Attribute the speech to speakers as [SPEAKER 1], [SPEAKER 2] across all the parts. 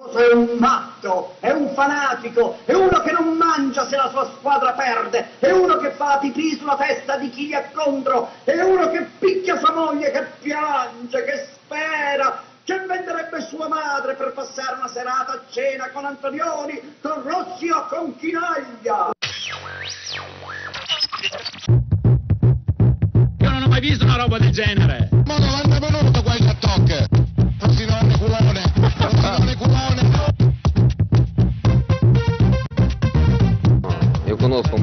[SPEAKER 1] È un matto, è un fanatico, è uno che non mangia se la sua squadra perde, è uno che fa pipì sulla testa di chi gli è contro, è uno che picchia sua moglie, che piange, che spera, che venderebbe sua madre per passare una serata a cena con Antonioni, con Rossi o con Chinaglia.
[SPEAKER 2] Io non ho mai visto una roba del genere.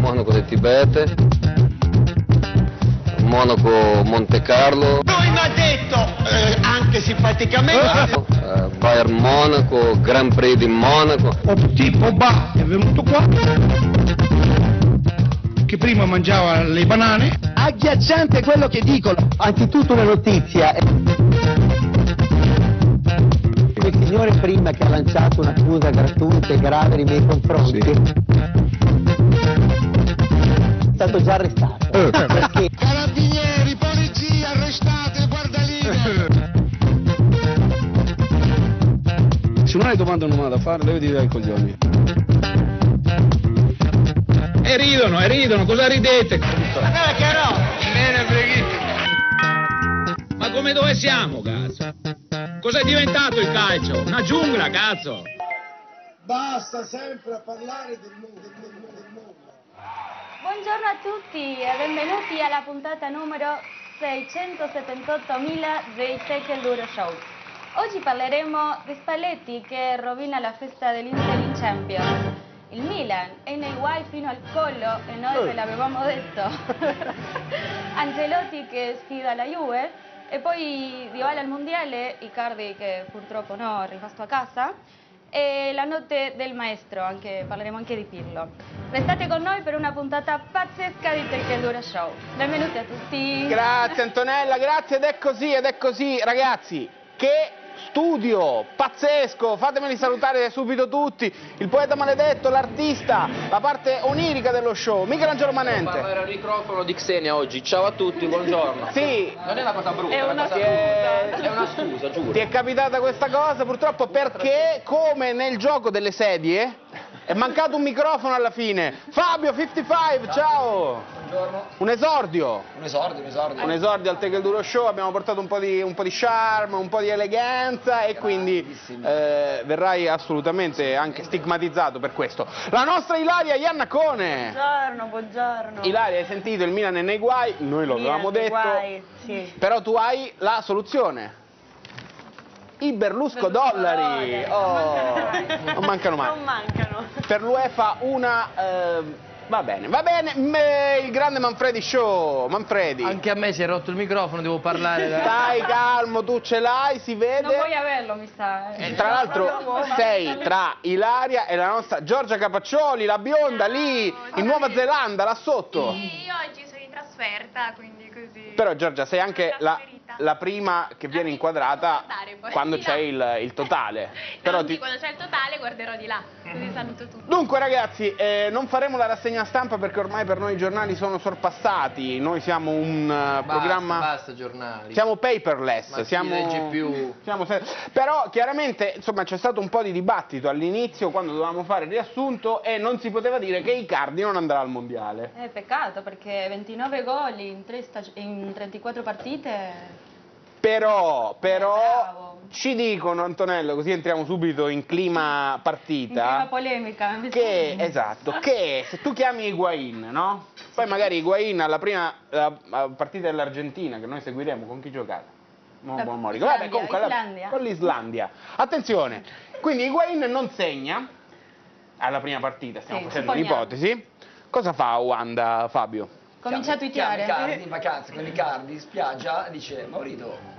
[SPEAKER 3] Monaco del Tibete, Monaco Monte Carlo,
[SPEAKER 4] Lui mi ha detto, eh, anche simpaticamente,
[SPEAKER 3] eh, Bayern Monaco, Grand Prix di Monaco.
[SPEAKER 5] tipo Ba è venuto qua che prima mangiava le banane
[SPEAKER 6] agghiacciante quello che dicono. Anzitutto una notizia. Il signore prima che ha lanciato un'accusa gratuita e grave nei miei confronti è stato già arrestato. Perché
[SPEAKER 7] Carabinieri, polizia, arrestate il guardaline.
[SPEAKER 5] se non hai domanda non ha da fare deve dire ai coglioni
[SPEAKER 2] E ridono, e ridono, cosa ridete?
[SPEAKER 4] guarda che no,
[SPEAKER 2] Ma come dove siamo, cazzo? Cos'è diventato il calcio? Una giungla, cazzo!
[SPEAKER 7] Basta sempre a parlare del nulla, del nulla, del nulla.
[SPEAKER 8] Buongiorno a tutti e benvenuti alla puntata numero 678.000 dei Seckel Duro Show. Oggi parleremo di Spalletti che rovina la festa dell'Inter in Champions. Il Milan è nei guai fino al collo e noi ve l'avevamo detto. Ancelotti che sfida la Juve e poi Dybala al Mondiale, Icardi che purtroppo no, è rimasto a casa e la notte del maestro, anche, parleremo anche di Pirlo. Restate con noi per una puntata pazzesca di Tech Dura Show. Benvenuti a tutti.
[SPEAKER 4] Grazie Antonella, grazie ed è così, ed è così, ragazzi, che studio, pazzesco, fatemeli salutare subito tutti, il poeta maledetto, l'artista, la parte onirica dello show, Michelangelo Manente.
[SPEAKER 3] Parlare al microfono di Xenia oggi. Ciao a tutti, buongiorno.
[SPEAKER 4] Sì,
[SPEAKER 3] Non è una cosa brutta,
[SPEAKER 8] È una
[SPEAKER 3] cosa-
[SPEAKER 8] scusa.
[SPEAKER 3] È una scusa, giuro.
[SPEAKER 4] ti è capitata questa cosa purtroppo perché, come nel gioco delle sedie, è mancato un microfono alla fine. Fabio 55, ciao!
[SPEAKER 3] Buongiorno.
[SPEAKER 4] Un esordio.
[SPEAKER 3] Un esordio, un esordio.
[SPEAKER 4] un esordio al Tegel Duro Show, abbiamo portato un po' di, un po' di charme, un po' di eleganza e quindi eh, verrai assolutamente anche stigmatizzato per questo. La nostra Ilaria Iannacone!
[SPEAKER 9] Buongiorno, buongiorno.
[SPEAKER 4] Ilaria, hai sentito il Milan è nei guai, noi lo avevamo detto,
[SPEAKER 9] guai, sì.
[SPEAKER 4] però tu hai la soluzione. I Berlusco dollari! Oh, non mancano mai.
[SPEAKER 9] Non mancano.
[SPEAKER 4] Per l'UEFA una... eh, va bene, va bene, me- il grande Manfredi Show, Manfredi.
[SPEAKER 10] Anche a me si è rotto il microfono, devo parlare. da-
[SPEAKER 4] Stai calmo, tu ce l'hai, si vede.
[SPEAKER 8] Non vuoi averlo, mi sa. eh.
[SPEAKER 4] E tra l'altro sei tra Ilaria e la nostra Giorgia Capaccioli, la bionda lì in Nuova Zelanda, là sotto.
[SPEAKER 11] Io oggi sono in trasferta, quindi così.
[SPEAKER 4] Però Giorgia sei anche la. La prima che viene inquadrata
[SPEAKER 11] guardare
[SPEAKER 4] quando c'è il, il totale.
[SPEAKER 11] No,
[SPEAKER 4] Però ti-
[SPEAKER 11] quando c'è il totale guarderò di là, così saluto tutti.
[SPEAKER 4] Dunque ragazzi, eh, non faremo la rassegna stampa perché ormai per noi i giornali sono sorpassati, noi siamo un eh,
[SPEAKER 10] Basta,
[SPEAKER 4] programma...
[SPEAKER 10] Basta giornali.
[SPEAKER 4] Siamo paperless,
[SPEAKER 10] Ma
[SPEAKER 4] siamo...
[SPEAKER 10] legge più?
[SPEAKER 4] siamo se- Però chiaramente insomma, c'è stato un po' di dibattito all'inizio quando dovevamo fare il riassunto e non si poteva dire che Icardi non andrà al mondiale.
[SPEAKER 8] Eh, peccato perché 29 gol in, tre stag- in 34 partite.
[SPEAKER 4] Però, però
[SPEAKER 8] bravo.
[SPEAKER 4] ci dicono Antonello, così entriamo subito in clima
[SPEAKER 8] In
[SPEAKER 4] partita.
[SPEAKER 8] prima polemica. invece-
[SPEAKER 4] Che, esatto, che se tu chiami Higuain, no? Poi magari Higuain alla prima la- la partita dell'Argentina, che noi seguiremo, con chi giocate? Non buon morico. Vabbè, comunque, la- con l'Islandia. Attenzione, quindi Higuain non segna alla prima partita, stiamo
[SPEAKER 8] Sì,
[SPEAKER 4] facendo un'ipotesi. Cosa fa Wanda, Fabio?
[SPEAKER 8] Comincia a tuiteare.
[SPEAKER 12] Icardi in vacanza con Icardi in spiaggia dice Maurito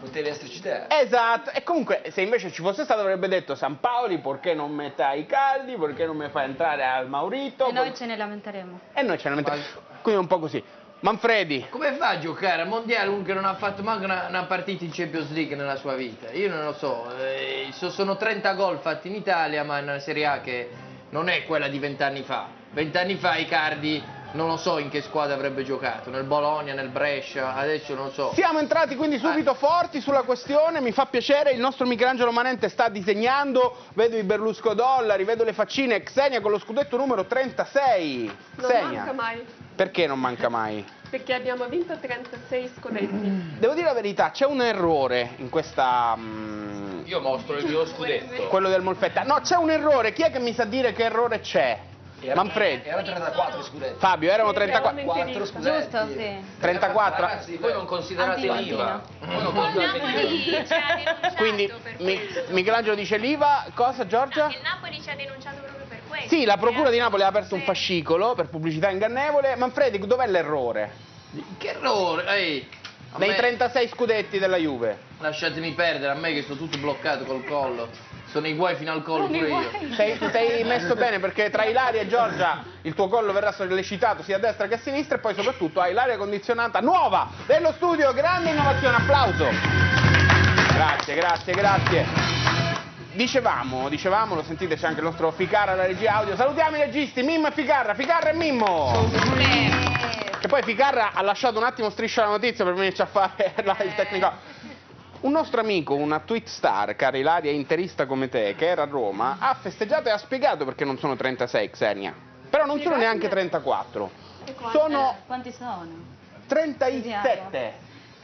[SPEAKER 12] potevi esserci te
[SPEAKER 4] Esatto, e comunque se invece ci fosse stato avrebbe detto San Paoli perché non metta i caldi, perché non mi fa entrare al Maurito
[SPEAKER 8] E noi ce ne lamenteremo.
[SPEAKER 4] e noi ce ne mettiamo. Quindi un po' così. Manfredi,
[SPEAKER 10] Come fa a giocare al mondiale uno che non ha fatto manco una, una partita in Champions League nella sua vita? Io non lo so, eh, so- sono 30 gol fatti in Italia, ma è una Serie A che non è quella di vent'anni fa. Vent'anni fa Icardi Non lo so in che squadra avrebbe giocato, nel Bologna, nel Brescia, adesso non so.
[SPEAKER 4] Siamo entrati quindi subito forti sulla questione, mi fa piacere, il nostro Michelangelo Manente sta disegnando, vedo i Berlusco dollari, vedo le faccine, Xenia con lo scudetto numero 36.
[SPEAKER 13] Non
[SPEAKER 4] Xenia,
[SPEAKER 13] manca mai,
[SPEAKER 4] perché non manca mai?
[SPEAKER 13] perché abbiamo vinto 36 scudetti.
[SPEAKER 4] Devo dire la verità, c'è un errore in questa... mm,
[SPEAKER 3] Io mostro il mio scudetto.
[SPEAKER 4] quello del Molfetta. No, c'è un errore, chi è che mi sa dire che errore c'è? Manfredi.
[SPEAKER 12] Erano 34 scudetti.
[SPEAKER 4] Fabio, erano
[SPEAKER 13] Sì,
[SPEAKER 4] 34.
[SPEAKER 13] eravamo
[SPEAKER 12] 4 scudetti.
[SPEAKER 8] Giusto, sì.
[SPEAKER 4] 34.
[SPEAKER 3] Ragazzi, voi non considerate l'IVA. Non considerate
[SPEAKER 11] Napoli
[SPEAKER 3] l'IVA.
[SPEAKER 11] ci ha denunciato
[SPEAKER 4] Quindi
[SPEAKER 11] per
[SPEAKER 4] Mi-
[SPEAKER 11] questo.
[SPEAKER 4] Michelangelo dice l'IVA, cosa Giorgia?
[SPEAKER 11] Il Napoli ci ha denunciato proprio per questo.
[SPEAKER 4] Sì, la Procura di Napoli ha aperto un fascicolo per pubblicità ingannevole. Manfredi, dov'è l'errore?
[SPEAKER 10] Che errore! Ehi,
[SPEAKER 4] Nei
[SPEAKER 10] me-
[SPEAKER 4] 36 scudetti della Juve.
[SPEAKER 10] Lasciatemi perdere, a me che sto tutto bloccato col collo. Sono i guai fino al collo pure io.
[SPEAKER 4] Sei, sei messo bene perché tra Ilaria e Giorgia il tuo collo verrà sollecitato sia a destra che a sinistra e poi soprattutto hai l'aria condizionata nuova dello studio, grande innovazione, applauso. Grazie, grazie, grazie. Dicevamo, dicevamo, lo sentite c'è anche il nostro Ficarra alla regia audio. Salutiamo i registi, Mimmo e Ficarra, Ficarra e Mimmo. Che poi Ficarra ha lasciato un attimo striscia la notizia per venirci a fare la- il tecnico. Un nostro amico, una tweet star, cara Ilaria, interista come te, che era a Roma, ha festeggiato e ha spiegato perché non sono 36, Xenia. Però non sono neanche 34. Sono
[SPEAKER 8] Quanti sono?
[SPEAKER 4] 37.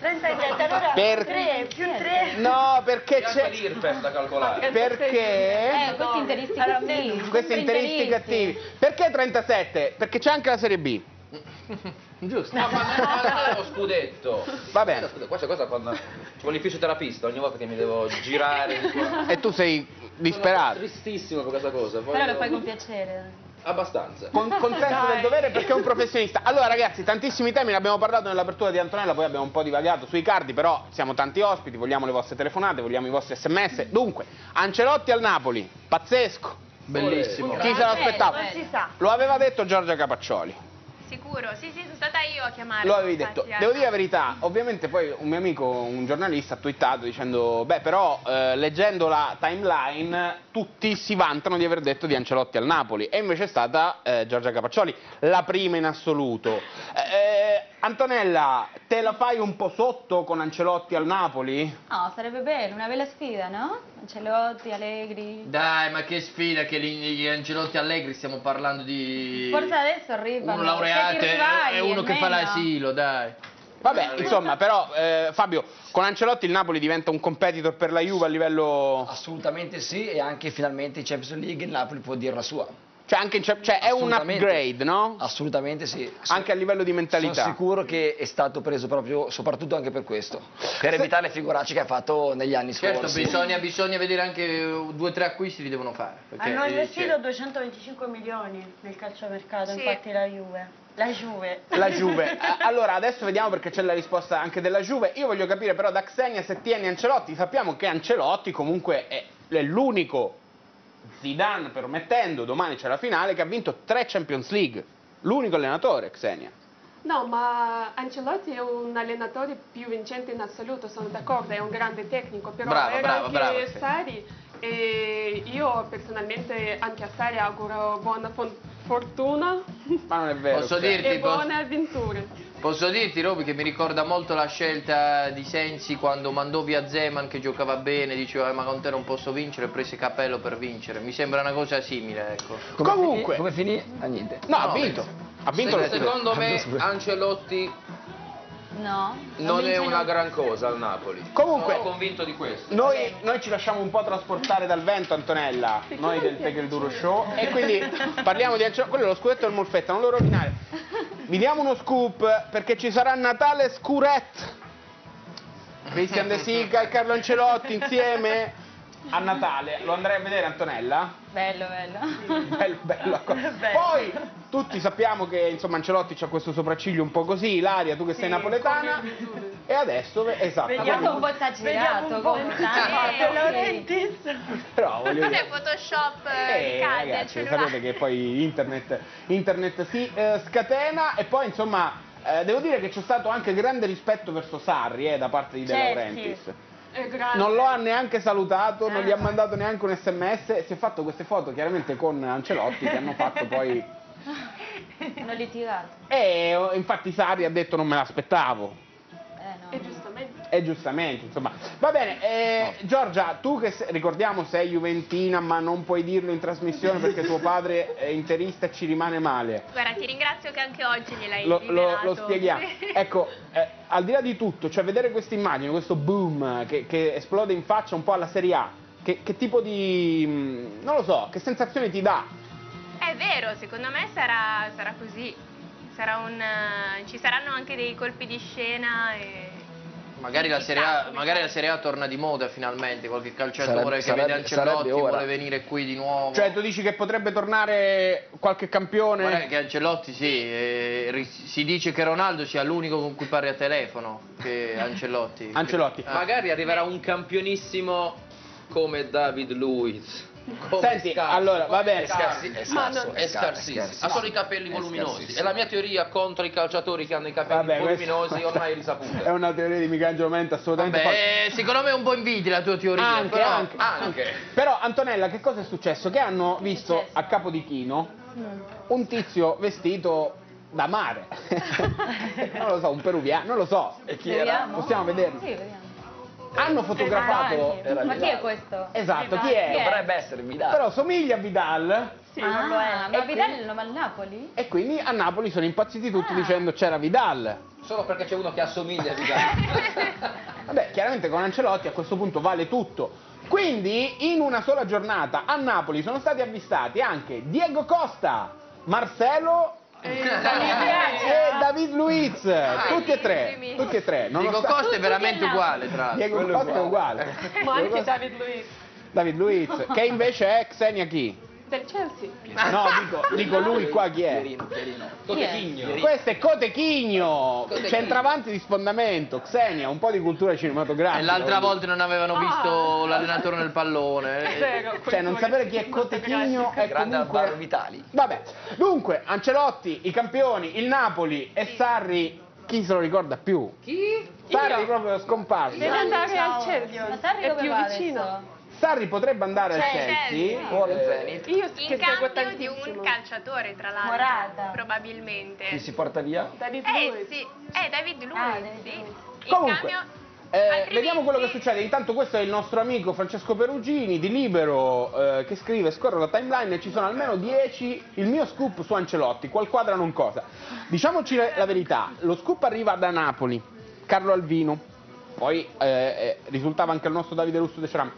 [SPEAKER 9] 37, allora
[SPEAKER 4] Per-
[SPEAKER 9] 3 più 3.
[SPEAKER 4] No, perché
[SPEAKER 3] C'è
[SPEAKER 4] c'è...
[SPEAKER 3] l'IRPEF da calcolare.
[SPEAKER 4] Perché...
[SPEAKER 8] Eh, questi interisti
[SPEAKER 9] Allora,
[SPEAKER 8] cattivi.
[SPEAKER 4] Questi interisti cattivi. Perché 37? Perché c'è anche la Serie B.
[SPEAKER 10] Giusto.
[SPEAKER 3] Ma ma ma lo scudetto.
[SPEAKER 4] Va bene.
[SPEAKER 3] Scusa, questa cosa quando ci vuole il fisioterapista ogni volta che mi devo girare.
[SPEAKER 4] E tu sei disperato.
[SPEAKER 3] Sono tristissimo per questa cosa.
[SPEAKER 8] Però lo fai con piacere.
[SPEAKER 3] Abbastanza.
[SPEAKER 4] Con, con senso del dovere perché è un professionista. Allora ragazzi, tantissimi temi, ne abbiamo parlato nell'apertura di Antonella, poi abbiamo un po' divagato sui cardi, però siamo tanti ospiti, vogliamo le vostre telefonate, vogliamo i vostri sms. Dunque, Ancelotti al Napoli, pazzesco.
[SPEAKER 10] Bellissimo.
[SPEAKER 4] Chi se l'aspettava?
[SPEAKER 9] Si sa.
[SPEAKER 4] Lo aveva detto Giorgia Capaccioli.
[SPEAKER 11] Sicuro, sì, sì, sono stata io a chiamarlo.
[SPEAKER 4] Lo avevi detto.
[SPEAKER 11] eh.
[SPEAKER 4] Devo dire la verità, ovviamente poi un mio amico, un giornalista, ha twittato dicendo, beh però eh, leggendo la timeline tutti si vantano di aver detto di Ancelotti al Napoli e invece è stata eh, Giorgia Capaccioli la prima in assoluto. Eh, Antonella, te la fai un po' sotto con Ancelotti al Napoli?
[SPEAKER 8] No, sarebbe bello, una bella sfida, no? Ancelotti, Allegri.
[SPEAKER 10] Dai, ma che sfida che gli, gli Ancelotti Allegri stiamo parlando di
[SPEAKER 8] Forse adesso arrivano.
[SPEAKER 10] uno laureato
[SPEAKER 8] siete
[SPEAKER 10] e,
[SPEAKER 8] rivali,
[SPEAKER 10] e uno che fa l'asilo, dai.
[SPEAKER 4] Vabbè, insomma, però eh, Fabio, con Ancelotti il Napoli diventa un competitor per la Juve a livello...
[SPEAKER 12] Assolutamente sì, e anche finalmente in Champions League il Napoli può dire la sua.
[SPEAKER 4] Cioè, anche in- cioè, è un upgrade, no?
[SPEAKER 12] Assolutamente sì.
[SPEAKER 4] Anche a livello di mentalità.
[SPEAKER 12] Sono sicuro che è stato preso proprio, soprattutto anche per questo, per evitare le figuracce che ha fatto negli anni
[SPEAKER 10] Certo,
[SPEAKER 12] scorsi.
[SPEAKER 10] bisogna, bisogna vedere anche eh, due o tre acquisti li devono fare.
[SPEAKER 9] Hanno
[SPEAKER 10] eh,
[SPEAKER 9] investito
[SPEAKER 10] cioè,
[SPEAKER 9] 225 milioni nel calciomercato,
[SPEAKER 11] Sì.
[SPEAKER 9] infatti la Juve. La Juve.
[SPEAKER 4] La Juve. Eh, Allora, adesso vediamo perché c'è la risposta anche della Juve. Io voglio capire però da Xenia se tieni Ancelotti. Sappiamo che Ancelotti comunque è, è l'unico, Zidane permettendo, domani c'è la finale, che ha vinto tre Champions League. L'unico allenatore, Xenia.
[SPEAKER 13] No, ma Ancelotti è un allenatore più vincente in assoluto, sono d'accordo, è un grande tecnico, però
[SPEAKER 10] Brava,
[SPEAKER 13] era
[SPEAKER 10] brava,
[SPEAKER 13] anche
[SPEAKER 10] brava, sì.
[SPEAKER 13] Sari e io personalmente anche a Sari auguro buona fon- fortuna
[SPEAKER 4] Ma non è vero.
[SPEAKER 10] Posso dirti,
[SPEAKER 13] e
[SPEAKER 10] posso-
[SPEAKER 13] buone avventure.
[SPEAKER 10] Posso dirti, Roby, che mi ricorda molto la scelta di Sensi quando mandò via Zeman che giocava bene, diceva "Eh, ma con te non posso vincere, prese Capello per vincere. Mi sembra una cosa simile, ecco.
[SPEAKER 12] Come
[SPEAKER 4] Comunque-
[SPEAKER 12] finì? Come finì? Ah, niente.
[SPEAKER 4] No, ha
[SPEAKER 10] No,
[SPEAKER 4] vinto. Ha vinto
[SPEAKER 10] Se-.
[SPEAKER 3] Secondo me Ancelotti
[SPEAKER 8] No.
[SPEAKER 3] non è una gran cosa al Napoli.
[SPEAKER 4] Comunque-
[SPEAKER 3] Sono convinto di questo.
[SPEAKER 4] Noi, noi ci lasciamo un po' trasportare dal vento, Antonella, noi del Tegel Duro Show, e quindi parliamo di Ancelotti. Quello è lo scudetto del Molfetta, non lo rovinare. Vi diamo uno scoop perché ci sarà Natale Scuret. Cristian De Sica e Carlo Ancelotti insieme a Natale. Lo andrei a vedere, Antonella?
[SPEAKER 8] Bello, bello.
[SPEAKER 4] Bello, bello. Poi tutti sappiamo che insomma Ancelotti ha questo sopracciglio un po' così, Ilaria, tu che sei napoletana. E adesso, esatto.
[SPEAKER 8] Vediamo un po' esagerato comunque.
[SPEAKER 9] De
[SPEAKER 8] eh,
[SPEAKER 9] Laurentiis.
[SPEAKER 4] Però voglio
[SPEAKER 11] Cos'è
[SPEAKER 4] dire.
[SPEAKER 11] Photoshop eh,
[SPEAKER 4] Eh,
[SPEAKER 11] il
[SPEAKER 4] ragazzi, sapete che poi internet, internet si eh, scatena e poi insomma eh, devo dire che c'è stato anche grande rispetto verso Sarri eh, da parte di De
[SPEAKER 9] Certo.
[SPEAKER 4] Laurentiis.
[SPEAKER 13] Grande.
[SPEAKER 4] Non lo ha neanche salutato, non gli ha
[SPEAKER 9] Ah.
[SPEAKER 4] mandato neanche un sms, si è fatto queste foto chiaramente con Ancelotti che hanno fatto poi
[SPEAKER 8] Hanno litigato.
[SPEAKER 4] E oh, infatti Sarri ha detto non me l'aspettavo.
[SPEAKER 13] E giustamente,
[SPEAKER 4] insomma. Va bene, eh, Giorgia, tu che se- ricordiamo sei juventina, ma non puoi dirlo in trasmissione perché tuo padre è interista e ci rimane male.
[SPEAKER 11] Guarda, ti ringrazio che anche oggi gliel'hai
[SPEAKER 4] Lo, lo-
[SPEAKER 11] rivelato.
[SPEAKER 4] lo spieghiamo. Ecco, eh, al di là di tutto, cioè vedere questa immagine, questo boom che, che esplode in faccia un po' alla Serie A, che, che tipo di... mh, non lo so, che sensazione ti dà?
[SPEAKER 11] È vero, secondo me sarà, sarà così. Sarà un, eh, ci saranno anche dei colpi di scena e...
[SPEAKER 10] Magari la, Serie A,
[SPEAKER 11] come
[SPEAKER 10] magari la Serie A torna di moda finalmente, qualche calciatore
[SPEAKER 12] Sarebbe-
[SPEAKER 10] che
[SPEAKER 12] sarebbe-
[SPEAKER 10] vede Ancelotti vuole venire qui di nuovo.
[SPEAKER 4] Cioè tu dici che potrebbe tornare qualche campione?
[SPEAKER 10] Guarda che Ancelotti sì, eh, si dice che Ronaldo sia l'unico con cui parli a telefono, che Ancelotti.
[SPEAKER 4] Ancelotti.
[SPEAKER 10] Ah.
[SPEAKER 3] Magari arriverà un campionissimo come David Luiz. Come
[SPEAKER 4] Senti, allora, va bene.
[SPEAKER 12] È
[SPEAKER 13] Ma
[SPEAKER 12] scarso,
[SPEAKER 13] non-
[SPEAKER 12] è
[SPEAKER 3] È scarsissimo,
[SPEAKER 12] è
[SPEAKER 3] ha solo i capelli
[SPEAKER 12] È
[SPEAKER 3] voluminosi. E la mia teoria contro i calciatori che hanno i capelli
[SPEAKER 4] Vabbè,
[SPEAKER 3] voluminosi
[SPEAKER 4] questa-
[SPEAKER 3] ormai è
[SPEAKER 4] È
[SPEAKER 3] risaputa.
[SPEAKER 4] una teoria di Michelangelo Menta assolutamente.
[SPEAKER 10] Beh, eh, secondo me un po' invidi la tua teoria.
[SPEAKER 4] Anche,
[SPEAKER 10] però-
[SPEAKER 4] anche.
[SPEAKER 3] Anche.
[SPEAKER 4] Però Antonella, che cosa è successo? Che hanno visto a Capo di Chino un tizio vestito da mare. non lo so, un peruviano, non lo so.
[SPEAKER 12] E chi era?
[SPEAKER 8] Vediamo?
[SPEAKER 4] Possiamo vederlo?
[SPEAKER 8] Sì, vediamo.
[SPEAKER 4] Hanno fotografato...
[SPEAKER 12] Era
[SPEAKER 8] Ma chi
[SPEAKER 12] Vidal.
[SPEAKER 8] è questo?
[SPEAKER 4] Esatto, chi è?
[SPEAKER 12] Dovrebbe essere Vidal.
[SPEAKER 4] Però somiglia a Vidal
[SPEAKER 13] Sì,
[SPEAKER 8] ah,
[SPEAKER 13] non lo è.
[SPEAKER 8] ma
[SPEAKER 4] E
[SPEAKER 8] Vidal
[SPEAKER 4] quindi-
[SPEAKER 8] non va al Napoli?
[SPEAKER 4] e quindi a Napoli sono impazziti tutti
[SPEAKER 8] Ah.
[SPEAKER 4] dicendo c'era Vidal.
[SPEAKER 3] Solo perché c'è uno che assomiglia a Vidal.
[SPEAKER 4] Vabbè, chiaramente con Ancelotti a questo punto vale tutto. Quindi in una sola giornata a Napoli sono stati avvistati anche Diego Costa, Marcelo
[SPEAKER 13] Eh,
[SPEAKER 4] e David Luiz, tutti e tre, tutti e tre.
[SPEAKER 10] Diego Costa è veramente
[SPEAKER 8] al
[SPEAKER 10] uguale, tra l'altro.
[SPEAKER 4] Diego Costa è
[SPEAKER 12] uguale.
[SPEAKER 13] Ma anche David Luiz
[SPEAKER 4] David Luiz, che invece è Xenia chi?
[SPEAKER 13] Del Chelsea.
[SPEAKER 4] No, dico, dico lui qua chi è?
[SPEAKER 12] Pierino, Pierino.
[SPEAKER 3] Cotechigno.
[SPEAKER 4] Questo è Cotechigno,
[SPEAKER 3] Cotechigno.
[SPEAKER 4] centravanti di sfondamento, Xenia, un po' di cultura cinematografica.
[SPEAKER 10] E l'altra volta non avevano
[SPEAKER 13] Ah.
[SPEAKER 10] visto l'allenatore nel pallone.
[SPEAKER 13] Vero.
[SPEAKER 4] Cioè, non sapere chi è Cotechigno è
[SPEAKER 12] Grande
[SPEAKER 4] comunque...
[SPEAKER 12] Alvaro Vitali.
[SPEAKER 4] Vabbè, dunque, Ancelotti, i campioni, il Napoli e Sarri, chi se lo ricorda più?
[SPEAKER 11] Chi?
[SPEAKER 4] Sarri proprio scomparso.
[SPEAKER 13] Deve andare al Chelsea.
[SPEAKER 8] Ma Sarri
[SPEAKER 13] è più vicino.
[SPEAKER 8] adesso?
[SPEAKER 4] Sarri potrebbe andare al
[SPEAKER 11] Cioè,
[SPEAKER 4] Chelsea.
[SPEAKER 11] Chelsea.
[SPEAKER 12] Ora
[SPEAKER 4] eh,
[SPEAKER 12] Zenit.
[SPEAKER 13] Io
[SPEAKER 11] In cambio di un calciatore, tra l'altro.
[SPEAKER 8] Morata.
[SPEAKER 11] Probabilmente.
[SPEAKER 12] Chi si porta via?
[SPEAKER 13] David
[SPEAKER 11] Eh
[SPEAKER 13] Luiz.
[SPEAKER 11] sì, eh David Luiz,
[SPEAKER 8] Ah, David
[SPEAKER 11] sì.
[SPEAKER 4] Comunque,
[SPEAKER 11] cambio,
[SPEAKER 4] eh, vediamo quello che succede. Intanto questo è il nostro amico Francesco Perugini di Libero eh, che scrive, scorre la timeline e ci sono almeno 10, il mio scoop su Ancelotti, qual quadra non cosa. Diciamoci la la verità, lo scoop arriva da Napoli, Carlo Alvino, poi eh, eh, risultava anche il nostro Davide Russo De Ceram,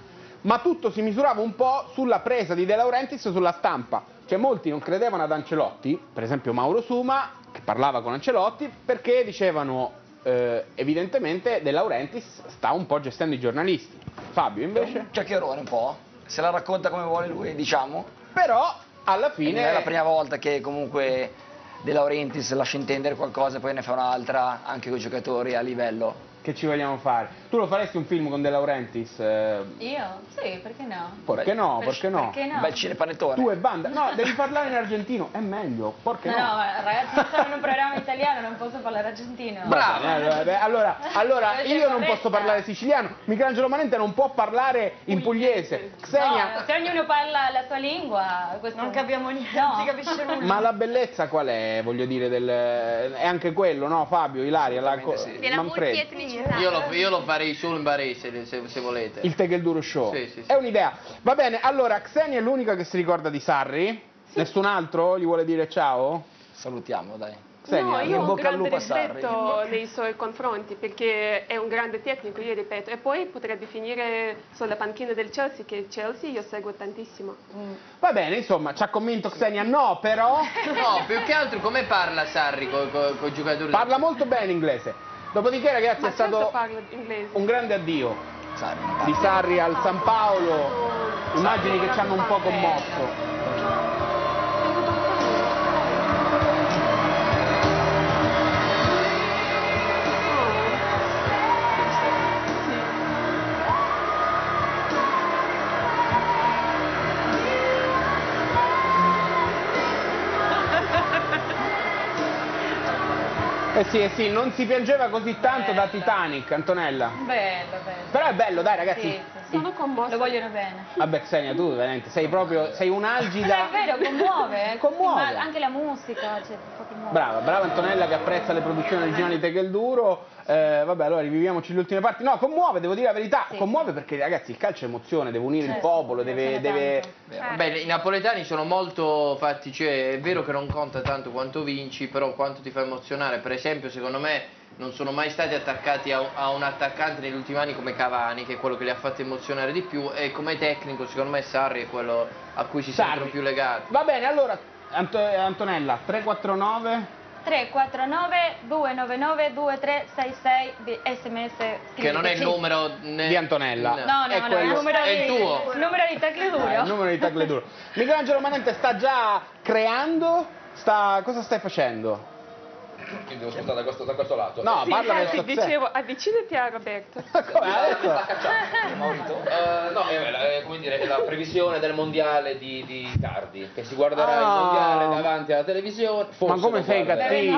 [SPEAKER 4] ma tutto si misurava un po' sulla presa di De Laurentiis sulla stampa. Cioè molti non credevano ad Ancelotti, per esempio Mauro Suma, che parlava con Ancelotti, perché dicevano eh, evidentemente De Laurentiis sta un po' gestendo i giornalisti. Fabio invece?
[SPEAKER 12] Un chiacchierone un po'. Se la racconta come vuole lui, diciamo.
[SPEAKER 4] Però alla
[SPEAKER 12] E
[SPEAKER 4] fine...
[SPEAKER 12] Non è la prima volta che comunque De Laurentiis lascia intendere qualcosa e poi ne fa un'altra anche con i giocatori a livello.
[SPEAKER 4] Che ci vogliamo fare? Tu lo faresti un film con De Laurentiis? Eh,
[SPEAKER 8] Io? Sì, perché no?
[SPEAKER 4] perché no?
[SPEAKER 8] Per-
[SPEAKER 4] Perché no?
[SPEAKER 8] perché no?
[SPEAKER 12] Un bel cinepanettone.
[SPEAKER 4] Tu e banda. No, devi parlare in argentino, è meglio. Perché
[SPEAKER 8] No,
[SPEAKER 4] no?
[SPEAKER 8] ragazzi, sono in un programma italiano, non posso parlare argentino.
[SPEAKER 4] Bravo. allora, allora
[SPEAKER 8] Deve
[SPEAKER 4] io non posso parlare siciliano, Michelangelo Manente non può parlare in pugliese. Xenia,
[SPEAKER 8] No, se ognuno parla la sua lingua, questo...
[SPEAKER 9] Non capiamo niente,
[SPEAKER 8] No.
[SPEAKER 9] non si capisce nulla.
[SPEAKER 4] ma la bellezza qual è? Voglio dire, del... è anche quello, no? Fabio, Ilaria, la...
[SPEAKER 12] Sì.
[SPEAKER 4] Manfredi.
[SPEAKER 10] Io lo, io lo farei solo in barese, se, se volete.
[SPEAKER 4] Il Tegel Duro Show.
[SPEAKER 10] Sì, sì, sì.
[SPEAKER 4] È un'idea. Va bene, allora, Xenia è l'unica che si ricorda di Sarri? Nessun altro gli vuole dire ciao?
[SPEAKER 12] Salutiamo, dai.
[SPEAKER 4] Xenia,
[SPEAKER 13] No, io ho un
[SPEAKER 12] bocca al
[SPEAKER 13] grande
[SPEAKER 12] lupo a Sarri.
[SPEAKER 13] rispetto nei suoi confronti perché è un grande tecnico, io ripeto, e poi potrebbe finire sulla panchina del Chelsea, che Chelsea io seguo tantissimo.
[SPEAKER 4] Va bene, insomma, ci ha convinto Xenia, no, però
[SPEAKER 10] No, più che altro come parla Sarri con i giocatori?
[SPEAKER 4] parla molto bene inglese. Dopodiché, ragazzi,
[SPEAKER 13] Ma
[SPEAKER 4] è stato un grande addio
[SPEAKER 12] Sarri.
[SPEAKER 4] di Sarri al San Paolo. Immagini che ci hanno un po' commosso. Eh sì, eh sì, non si piangeva così tanto da Titanic, Antonella.
[SPEAKER 8] Bello, bello.
[SPEAKER 4] Però è bello, dai ragazzi,
[SPEAKER 8] Sì, sì,
[SPEAKER 13] Sono commossa.
[SPEAKER 8] Lo vogliono bene.
[SPEAKER 4] Vabbè Xenia, tu veramente sei proprio, sei un'algida.
[SPEAKER 8] è vero, commuove. eh.
[SPEAKER 4] Commuove.
[SPEAKER 8] Anche la musica, cioè.
[SPEAKER 4] Brava, brava Antonella che apprezza le produzioni originali di Tegel Duro. Eh, vabbè, allora riviviamoci le ultime parti. No, commuove, devo dire la verità. Commuove perché ragazzi il calcio è emozione, deve unire il
[SPEAKER 10] Certo,
[SPEAKER 4] popolo, deve. deve...
[SPEAKER 10] Beh, i napoletani sono molto fatti, cioè è vero che non conta tanto quanto vinci, però quanto ti fa emozionare. Per esempio, secondo me non sono mai stati attaccati a, a un attaccante negli ultimi anni come Cavani, che è quello che li ha fatti emozionare di più, e come tecnico, secondo me Sarri è quello a cui si
[SPEAKER 4] Sarri.
[SPEAKER 10] sentono più legati.
[SPEAKER 4] Va bene, allora Anto- Antonella, 349
[SPEAKER 8] 349 299 2366 di sms
[SPEAKER 10] Che non è il
[SPEAKER 8] scriveteci.
[SPEAKER 10] numero né-
[SPEAKER 4] di Antonella.
[SPEAKER 8] No, no,
[SPEAKER 4] È
[SPEAKER 8] no,
[SPEAKER 4] quello-
[SPEAKER 8] il numero
[SPEAKER 10] è il
[SPEAKER 8] di,
[SPEAKER 10] tuo.
[SPEAKER 8] numero di Tecleduro.
[SPEAKER 4] Eh, il numero di Tagle Duro. Michelangelo Manente sta già creando? Sta... Cosa stai facendo?
[SPEAKER 3] Quindi devo spostare da questo, da questo lato.
[SPEAKER 4] No,
[SPEAKER 13] Sì,
[SPEAKER 4] parla
[SPEAKER 13] infatti dicevo, avvicinati a Roberto.
[SPEAKER 4] Come adesso?
[SPEAKER 3] Eh, no, è, la- è, come dire, è la previsione del mondiale di, di Cardi, che si guarderà
[SPEAKER 4] Ah.
[SPEAKER 3] il mondiale davanti alla televisione. Forse
[SPEAKER 4] Ma come sei cattivo?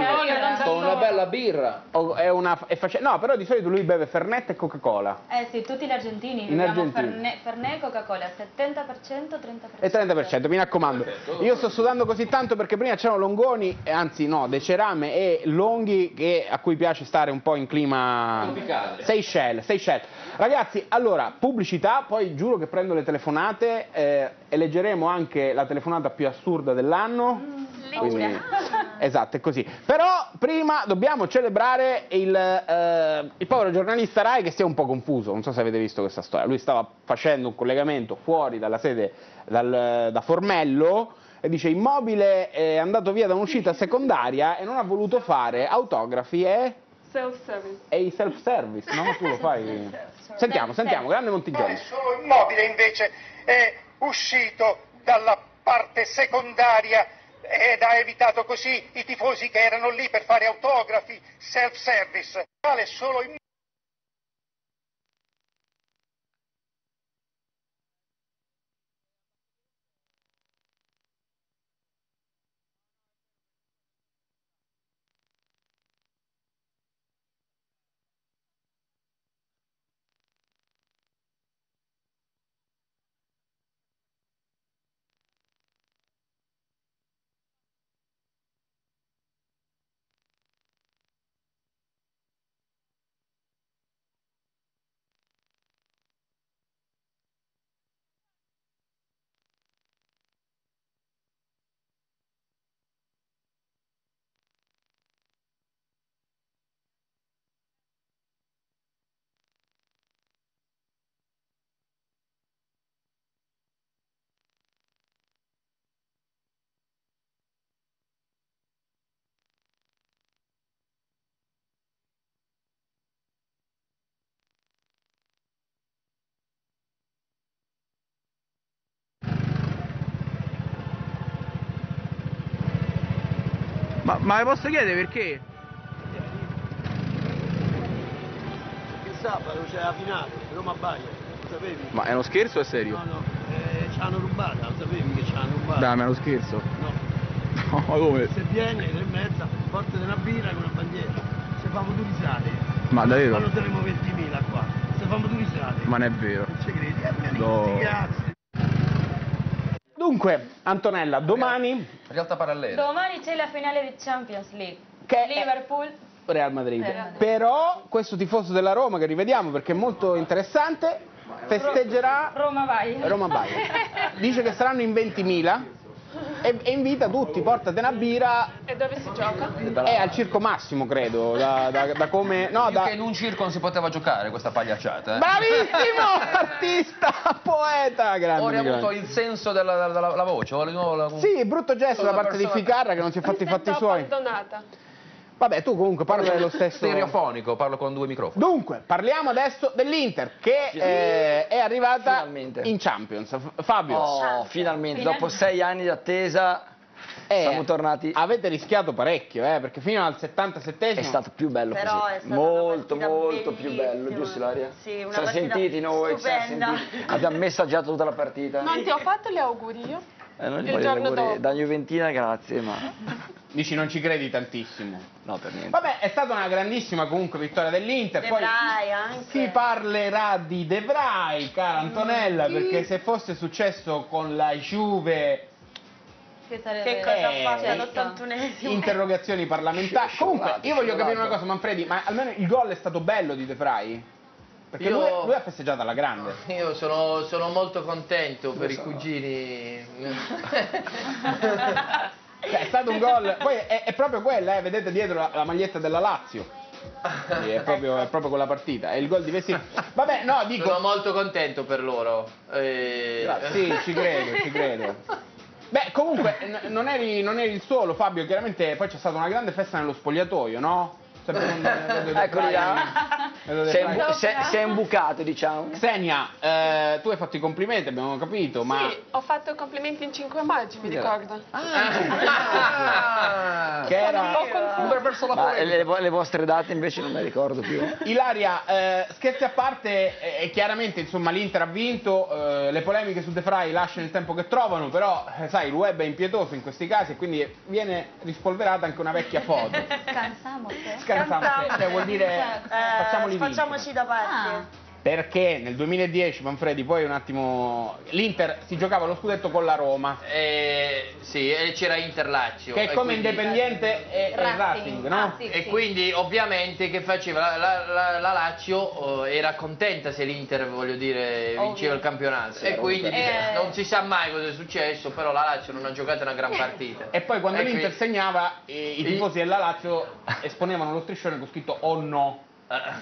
[SPEAKER 3] Con una bella birra.
[SPEAKER 4] O- È una... è face- No, però di solito lui beve Fernet e Coca-Cola.
[SPEAKER 8] Eh sì, tutti gli argentini.
[SPEAKER 4] In Argentina.
[SPEAKER 8] Fernet, Fernet e Coca-Cola, 70%, 30%.
[SPEAKER 4] E 30%, mi raccomando. Io sto sudando così tanto perché prima c'erano Longoni, anzi no, De Cerame e Longhi che- a cui piace stare un po' in clima
[SPEAKER 3] Tropicale.
[SPEAKER 4] Seychelles, Seychelles. Ragazzi, allora, pubblicità, poi giuro che prendo le telefonate eh, e leggeremo anche la telefonata più assurda dell'anno. Quindi- esatto, è così. Però prima dobbiamo celebrare il, eh, il povero giornalista Rai che si è un po' confuso, non so se avete visto questa storia. Lui stava facendo un collegamento fuori dalla sede dal- da Formello dice immobile è andato via da un'uscita secondaria e non ha voluto fare autografi e,
[SPEAKER 13] Self-service.
[SPEAKER 4] e i self-service, no? Tu lo fai? Sentiamo, sentiamo, grande Montigiani.
[SPEAKER 14] Solo immobile invece è uscito dalla parte secondaria ed ha evitato così i tifosi che erano lì per fare autografi, self-service. Solo
[SPEAKER 5] Ma, ma le posso chiedere perché?
[SPEAKER 15] Che sabato c'è la finale, Roma Bayern, lo sapevi?
[SPEAKER 5] Ma è uno scherzo o è serio?
[SPEAKER 15] No, no, eh, ci hanno rubata, lo sapevi che ci hanno rubata?
[SPEAKER 5] Dai, ma è uno scherzo?
[SPEAKER 15] No.
[SPEAKER 5] No, ma come?
[SPEAKER 15] Se viene, tre e mezza, portate una birra con una bandiera. Se famo due risate.
[SPEAKER 5] Ma davvero?
[SPEAKER 15] Quando saremo 20.000 qua. Se famo due risate.
[SPEAKER 5] Ma non è vero.
[SPEAKER 15] Non ci credi? Eh,
[SPEAKER 5] No.
[SPEAKER 15] sti cazzi.
[SPEAKER 4] Dunque, Antonella, domani
[SPEAKER 3] Realtà parallela.
[SPEAKER 8] Domani c'è la finale di Champions League.
[SPEAKER 4] Che è-
[SPEAKER 8] Liverpool.
[SPEAKER 4] Real Madrid.
[SPEAKER 8] Real Madrid.
[SPEAKER 4] Però questo tifoso della Roma che rivediamo perché è molto interessante festeggerà
[SPEAKER 8] Roma vai.
[SPEAKER 4] Roma Bayern. Dice che saranno in 20.000 e, e invita tutti, portate una birra
[SPEAKER 13] E dove si gioca?
[SPEAKER 4] è al circo massimo credo, da, da- da come... No, da...
[SPEAKER 3] che in un circo non si poteva giocare questa pagliacciata. Eh.
[SPEAKER 4] Bravissimo! Artista, poeta, grande.
[SPEAKER 3] Ora hai avuto il senso della, della- della- la voce. di nuovo la-
[SPEAKER 4] Sì, brutto gesto da parte di
[SPEAKER 3] persona-
[SPEAKER 4] Ficarra che non si è fatti i fatti suoi.
[SPEAKER 13] Abbandonata.
[SPEAKER 4] Vabbè, tu comunque parli dello stesso...
[SPEAKER 3] Stereofonico, parlo con due microfoni.
[SPEAKER 4] Dunque, parliamo adesso dell'Inter che eh, è arrivata in Champions. Fabio.
[SPEAKER 12] Oh, finalmente, dopo sei anni di attesa
[SPEAKER 4] Eh,
[SPEAKER 12] siamo tornati.
[SPEAKER 4] Avete rischiato parecchio, eh, perché fino al 77esimo
[SPEAKER 12] È stato più bello
[SPEAKER 9] Però
[SPEAKER 12] così.
[SPEAKER 9] è stata
[SPEAKER 12] molto, molto più bello, giusto Ilaria?
[SPEAKER 9] Sì, una
[SPEAKER 12] Siamo
[SPEAKER 9] partita
[SPEAKER 12] sentiti noi, siamo sentiti. abbiamo messaggiato tutta la partita.
[SPEAKER 13] Non ti ho fatto gli auguri io?
[SPEAKER 12] Eh, non
[SPEAKER 13] Il
[SPEAKER 12] voglio
[SPEAKER 13] giorno
[SPEAKER 12] auguri.
[SPEAKER 13] dopo.
[SPEAKER 12] Da Juventina grazie, ma
[SPEAKER 4] Dici non ci credi tantissimo.
[SPEAKER 12] No per niente.
[SPEAKER 4] Vabbè, è stata una grandissima comunque vittoria dell'Inter.
[SPEAKER 9] De
[SPEAKER 4] Poi
[SPEAKER 9] anche.
[SPEAKER 4] si parlerà di De Vrij, cara Antonella, perché se fosse successo con la Juve
[SPEAKER 8] Che sarebbe
[SPEAKER 9] Che cosa
[SPEAKER 4] Eh, eh,
[SPEAKER 9] all'81esimo?
[SPEAKER 4] interrogazioni parlamentari. Comunque, io voglio capire una cosa, Manfredi, ma almeno il gol è stato bello di De Vrij? Perché
[SPEAKER 10] Io-
[SPEAKER 4] lui, lui ha festeggiato alla grande.
[SPEAKER 10] Io sono, sono molto contento per i cugini.
[SPEAKER 4] Cioè, è stato un gol. Poi è, è proprio quella, eh, vedete dietro la, la maglietta della Lazio. Sì, è, proprio, è proprio quella partita. È il gol di Vestino. Vabbè, no, dico.
[SPEAKER 10] Sono molto contento per loro. Eh,
[SPEAKER 4] Sì, ci credo, ci credo. Beh, comunque, non eri, non eri il solo, Fabio. Chiaramente poi c'è stata una grande festa nello spogliatoio, no? De
[SPEAKER 12] Eccoli là.
[SPEAKER 4] Vrij.
[SPEAKER 12] imbu- si è imbucato, diciamo.
[SPEAKER 4] Xenia, eh, tu hai fatto i complimenti, abbiamo capito, ma.
[SPEAKER 13] Sì, ho fatto complimenti in 5 maggio, mi ricordo.
[SPEAKER 4] Che era.
[SPEAKER 12] Ma le, le vostre date invece non me le ricordo più.
[SPEAKER 4] Ilaria, eh, scherzi a parte, eh, chiaramente insomma l'Inter ha vinto, eh, le polemiche su De Vrij lasciano il tempo che trovano, però eh, sai il web è impietoso in questi casi e quindi viene rispolverata anche una vecchia foto.
[SPEAKER 8] Scansamos, eh?
[SPEAKER 4] Scansamos, cioè vuol dire
[SPEAKER 9] Eh,
[SPEAKER 4] facciamoli vincere.
[SPEAKER 9] facciamoci da parte.
[SPEAKER 4] Perché nel 2010, Manfredi, poi un attimo, l'Inter si giocava lo scudetto con la Roma,
[SPEAKER 10] Eh, sì, e c'era Inter-Lazio.
[SPEAKER 4] che è come
[SPEAKER 10] quindi-
[SPEAKER 4] Independiente e,
[SPEAKER 8] Racing.
[SPEAKER 4] Racing, no?
[SPEAKER 8] Ah, sì,
[SPEAKER 10] E
[SPEAKER 8] sì.
[SPEAKER 10] quindi ovviamente che faceva la, la- la- la Lazio eh, era contenta se l'Inter voglio dire
[SPEAKER 8] Ovvio.
[SPEAKER 10] vinceva il campionato e quindi
[SPEAKER 8] Eh.
[SPEAKER 10] non si sa mai cosa è successo però la Lazio non ha giocato una gran partita
[SPEAKER 4] E poi quando
[SPEAKER 10] E
[SPEAKER 4] l'Inter
[SPEAKER 10] qui-
[SPEAKER 4] segnava, eh, i tifosi della Lazio esponevano lo striscione con scritto oh no.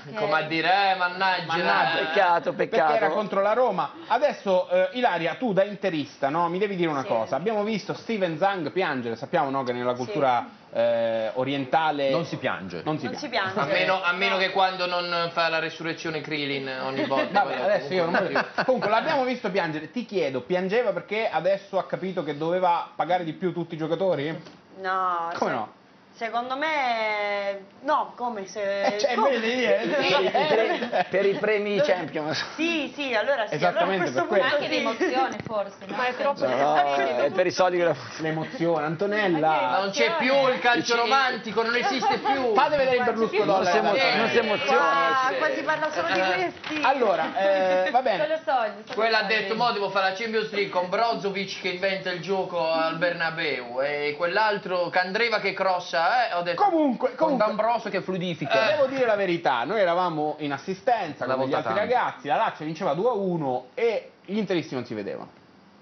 [SPEAKER 10] Eh, come a dire eh mannaggia,
[SPEAKER 4] Mannaggia,
[SPEAKER 10] eh.
[SPEAKER 12] Peccato, peccato.
[SPEAKER 4] Perché era contro la Roma. Adesso, eh, Ilaria, tu da interista, no? mi devi dire una
[SPEAKER 8] Sì.
[SPEAKER 4] cosa. Abbiamo visto Steven Zhang piangere, sappiamo no, che nella cultura eh, orientale
[SPEAKER 16] Non si piange.
[SPEAKER 4] non si
[SPEAKER 9] Non si
[SPEAKER 4] piange.
[SPEAKER 9] piange.
[SPEAKER 10] a meno, a meno che quando non fa la resurrezione Krillin ogni volta
[SPEAKER 4] Vabbè,
[SPEAKER 10] quello
[SPEAKER 4] adesso io non
[SPEAKER 10] comunque-
[SPEAKER 4] voglio... Comunque l'abbiamo visto piangere. Ti chiedo, piangeva perché adesso ha capito che doveva pagare di più tutti i giocatori?
[SPEAKER 9] No.
[SPEAKER 4] Come no?
[SPEAKER 9] Secondo me no, come se
[SPEAKER 4] Eh, cioè,
[SPEAKER 9] come?
[SPEAKER 4] dire-
[SPEAKER 9] Sì.
[SPEAKER 12] Per per i premi Champions.
[SPEAKER 9] Sì, sì, allora sì,
[SPEAKER 4] Esattamente,
[SPEAKER 9] allora
[SPEAKER 4] per
[SPEAKER 8] Anche di
[SPEAKER 9] sì.
[SPEAKER 8] emozione forse, no?
[SPEAKER 13] Ma è troppo
[SPEAKER 12] No, è per i soldi che la
[SPEAKER 4] L'emozione, Antonella.
[SPEAKER 10] non c'è più il calcio romantico non esiste più
[SPEAKER 4] Fate vedere il Berlusconi.
[SPEAKER 12] Non si, emo-
[SPEAKER 10] Eh,
[SPEAKER 12] non si emoziona.
[SPEAKER 9] Qua si parla solo di questi.
[SPEAKER 4] Allora, eh, va bene.
[SPEAKER 10] Quella ha detto, mo devo fare la Champions League con Brozovic che inventa il gioco al Bernabeu e quell'altro Candreva che crossa, eh, ho detto...
[SPEAKER 4] Comunque,
[SPEAKER 16] Con
[SPEAKER 4] comunque
[SPEAKER 16] D'Ambrosio che fluidifica.
[SPEAKER 4] Devo dire la verità, noi eravamo in assistenza
[SPEAKER 16] Una
[SPEAKER 4] con gli altri
[SPEAKER 16] tanto.
[SPEAKER 4] ragazzi, la Lazio vinceva 2-1 e gli interisti non si vedevano.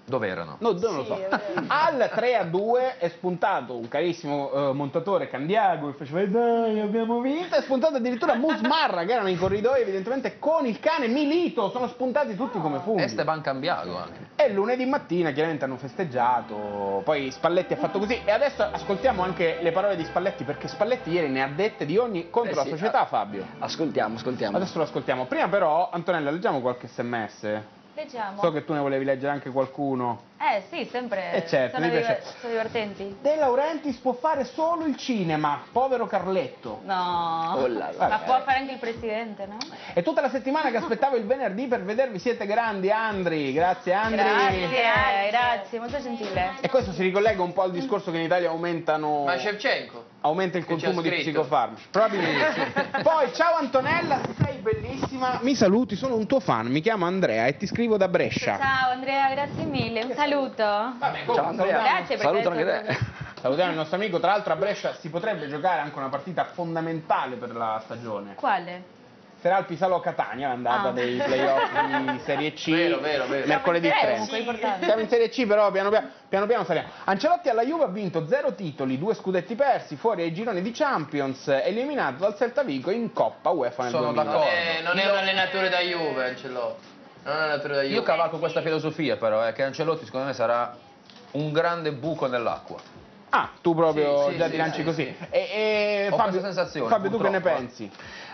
[SPEAKER 16] Dove erano?
[SPEAKER 4] No, non lo
[SPEAKER 9] Sì,
[SPEAKER 4] so.
[SPEAKER 9] è vero.
[SPEAKER 4] Al 3-2 è spuntato un carissimo eh, montatore Candiago che faceva dai abbiamo vinto, è spuntato addirittura Musmarra che erano in corridoio evidentemente con il cane Milito, sono spuntati tutti come funghi.
[SPEAKER 16] Esteban Cambiago anche.
[SPEAKER 4] E lunedì mattina chiaramente hanno festeggiato, poi Spalletti ha fatto così e adesso ascoltiamo anche le parole di Spalletti perché Spalletti ieri ne ha dette di ogni contro
[SPEAKER 12] Eh
[SPEAKER 4] la
[SPEAKER 12] sì,
[SPEAKER 4] società
[SPEAKER 12] ah.
[SPEAKER 4] Fabio.
[SPEAKER 12] Ascoltiamo, ascoltiamo.
[SPEAKER 4] Adesso lo ascoltiamo. Prima però, Antonella, leggiamo qualche sms.
[SPEAKER 8] Leggiamo.
[SPEAKER 4] So che tu ne volevi leggere anche qualcuno.
[SPEAKER 8] Eh sì, sempre.
[SPEAKER 4] Eh, certo,
[SPEAKER 8] sono,
[SPEAKER 4] mi piace.
[SPEAKER 8] diver- sono divertenti.
[SPEAKER 4] De Laurentiis può fare solo il cinema, povero Carletto.
[SPEAKER 8] No.
[SPEAKER 12] Oh là là.
[SPEAKER 8] Ma può fare anche il presidente, no?
[SPEAKER 4] È tutta la settimana che aspettavo il venerdì per vedervi, siete grandi Andri, grazie Andri.
[SPEAKER 8] Grazie, grazie, molto gentile.
[SPEAKER 4] E questo si ricollega un po' al discorso che in Italia aumentano...
[SPEAKER 10] Ma Shevchenko?
[SPEAKER 4] Aumenta il consumo di psicofarmaci. Probabilmente sì. Poi, ciao Antonella, sei bellissima. Mi saluti, sono un tuo fan, mi chiamo Andrea e ti scrivo da Brescia.
[SPEAKER 8] Ciao Andrea, grazie mille, un saluto.
[SPEAKER 4] Vabbè,
[SPEAKER 12] Ciao Andrea.
[SPEAKER 8] Grazie per
[SPEAKER 12] Saluto anche te.
[SPEAKER 4] Salutiamo il nostro amico, tra l'altro a Brescia si potrebbe giocare anche una partita fondamentale per la stagione.
[SPEAKER 8] Quale?
[SPEAKER 4] Sarà il Pisalo Catania, l'andata
[SPEAKER 8] Ah.
[SPEAKER 4] dei playoff di Serie C.
[SPEAKER 10] Vero, vero, vero.
[SPEAKER 4] Mercoledì
[SPEAKER 8] Siamo in
[SPEAKER 4] 3.
[SPEAKER 8] tre, comunque, importante.
[SPEAKER 4] Siamo in Serie C, però piano piano, piano piano saliamo. Ancelotti alla Juve ha vinto zero titoli, due scudetti persi, fuori ai gironi di Champions, eliminato dal Celta Vigo in Coppa UEFA nel
[SPEAKER 16] Sono
[SPEAKER 4] 2000.
[SPEAKER 16] d'accordo.
[SPEAKER 10] È, non è un allenatore da Juve Ancelotti da Juve
[SPEAKER 16] Io cavalco questa filosofia però, è che Ancelotti secondo me sarà un grande buco nell'acqua.
[SPEAKER 4] Ah, tu proprio
[SPEAKER 10] Sì, sì,
[SPEAKER 4] già
[SPEAKER 10] sì,
[SPEAKER 4] ti lanci
[SPEAKER 10] sì,
[SPEAKER 4] così.
[SPEAKER 10] sì.
[SPEAKER 4] E, e
[SPEAKER 16] Ho
[SPEAKER 4] Fabio,
[SPEAKER 16] questa sensazione,
[SPEAKER 4] Fabio, tu che ne
[SPEAKER 16] purtroppo.
[SPEAKER 4] pensi?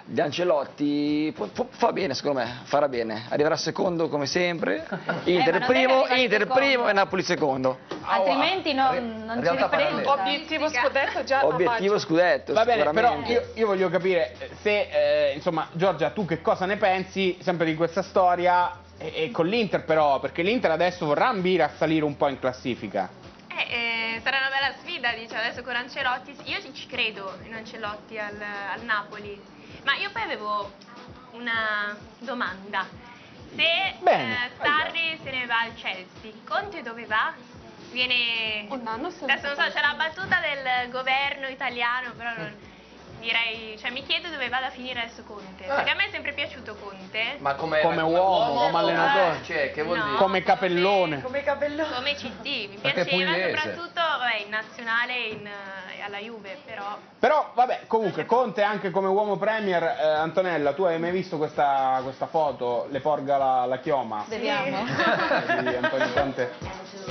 [SPEAKER 12] Di Ancelotti pu- pu- fa bene secondo me, farà bene. Arriverà secondo come sempre. Inter
[SPEAKER 8] Eh,
[SPEAKER 12] primo, Inter
[SPEAKER 8] secondo.
[SPEAKER 12] primo e Napoli secondo.
[SPEAKER 8] Altrimenti non, non ci riprende.
[SPEAKER 13] Obiettivo scudetto già
[SPEAKER 12] Obiettivo scudetto,
[SPEAKER 4] Va bene, però io, io voglio capire se, eh, insomma, Giorgia, tu che cosa ne pensi sempre di questa storia? E, e con l'Inter però, perché l'Inter adesso vorrà ambire a salire un po' in classifica.
[SPEAKER 11] Eh, eh, sarà una bella sfida, dice, adesso con Ancelotti. Io ci credo in Ancelotti al, al Napoli, ma io poi avevo una domanda. Se
[SPEAKER 4] Bene.
[SPEAKER 11] eh, Sarri se ne va al Chelsea, Conte dove va? Viene... Adesso non so, c'è la battuta del governo italiano, però non- direi... Cioè mi chiedo dove vada a finire adesso Conte. Perché a me è sempre piaciuto Conte.
[SPEAKER 10] Ma come,
[SPEAKER 4] Come
[SPEAKER 10] ma
[SPEAKER 4] uomo, come allenatore.
[SPEAKER 10] Cioè, che vuol
[SPEAKER 11] No.
[SPEAKER 10] dire?
[SPEAKER 4] Come capellone.
[SPEAKER 9] Come capellone.
[SPEAKER 11] Come CT, mi
[SPEAKER 4] Perché
[SPEAKER 11] piaceva soprattutto vabbè, in nazionale e in, eh, alla Juve, però...
[SPEAKER 4] Però vabbè, comunque Conte anche come uomo premier, eh, Antonella, tu hai mai visto questa, questa foto? Le porga la, la chioma?
[SPEAKER 8] Vediamo.
[SPEAKER 4] Di Antonio Conte.